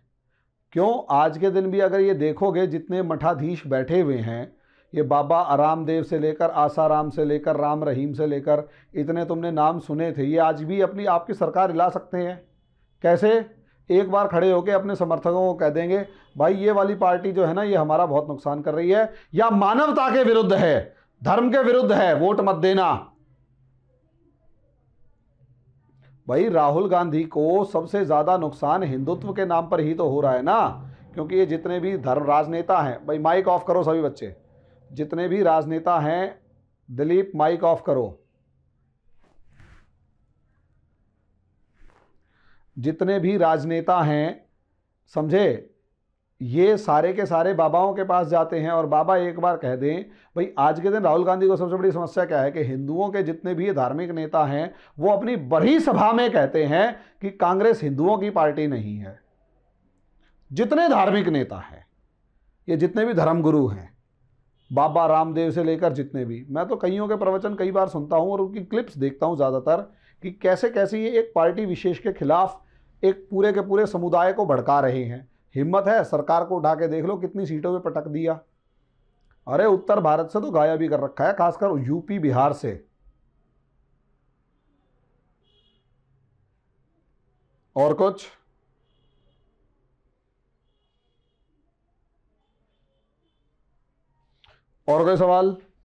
क्यों आज के दिन भी अगर ये देखोगे, जितने मठाधीश बैठे हुए हैं ये बाबा आराम देव से लेकर आसाराम से लेकर राम रहीम से लेकर इतने तुमने नाम सुने थे, ये आज भी अपनी आपकी सरकार हिला सकते हैं। कैसे? एक बार खड़े होकर अपने समर्थकों को कह देंगे, भाई, ये वाली पार्टी जो है ना, ये हमारा बहुत नुकसान कर रही है, या मानवता के विरुद्ध है, धर्म के विरुद्ध है, वोट मत देना। भाई, राहुल गांधी को सबसे ज़्यादा नुकसान हिंदुत्व के नाम पर ही तो हो रहा है ना, क्योंकि ये जितने भी धर्म राजनेता हैं, भाई, माइक ऑफ़ करो सभी बच्चे। जितने भी राजनेता हैं, दिलीप, माइक ऑफ़ करो। जितने भी राजनेता हैं, समझे? ये सारे के सारे बाबाओं के पास जाते हैं और बाबा एक बार कह दें, भाई, आज के दिन राहुल गांधी को सबसे बड़ी समस्या क्या है कि हिंदुओं के जितने भी धार्मिक नेता हैं, वो अपनी बड़ी सभा में कहते हैं कि कांग्रेस हिंदुओं की पार्टी नहीं है। जितने धार्मिक नेता हैं, ये जितने भी धर्मगुरु हैं बाबा रामदेव से लेकर जितने भी। मैं तो कईयों के प्रवचन कई बार सुनता हूँ और उनकी क्लिप्स देखता हूँ ज़्यादातर कि कैसे कैसे ये एक पार्टी विशेष के खिलाफ एक पूरे के पूरे समुदाय को भड़का रहे हैं। हिम्मत है, सरकार को उठा के देख लो कितनी सीटों पे पटक दिया। अरे उत्तर भारत से तो गायब ही कर रखा है, खासकर यूपी, बिहार से। और कुछ? और कोई सवाल?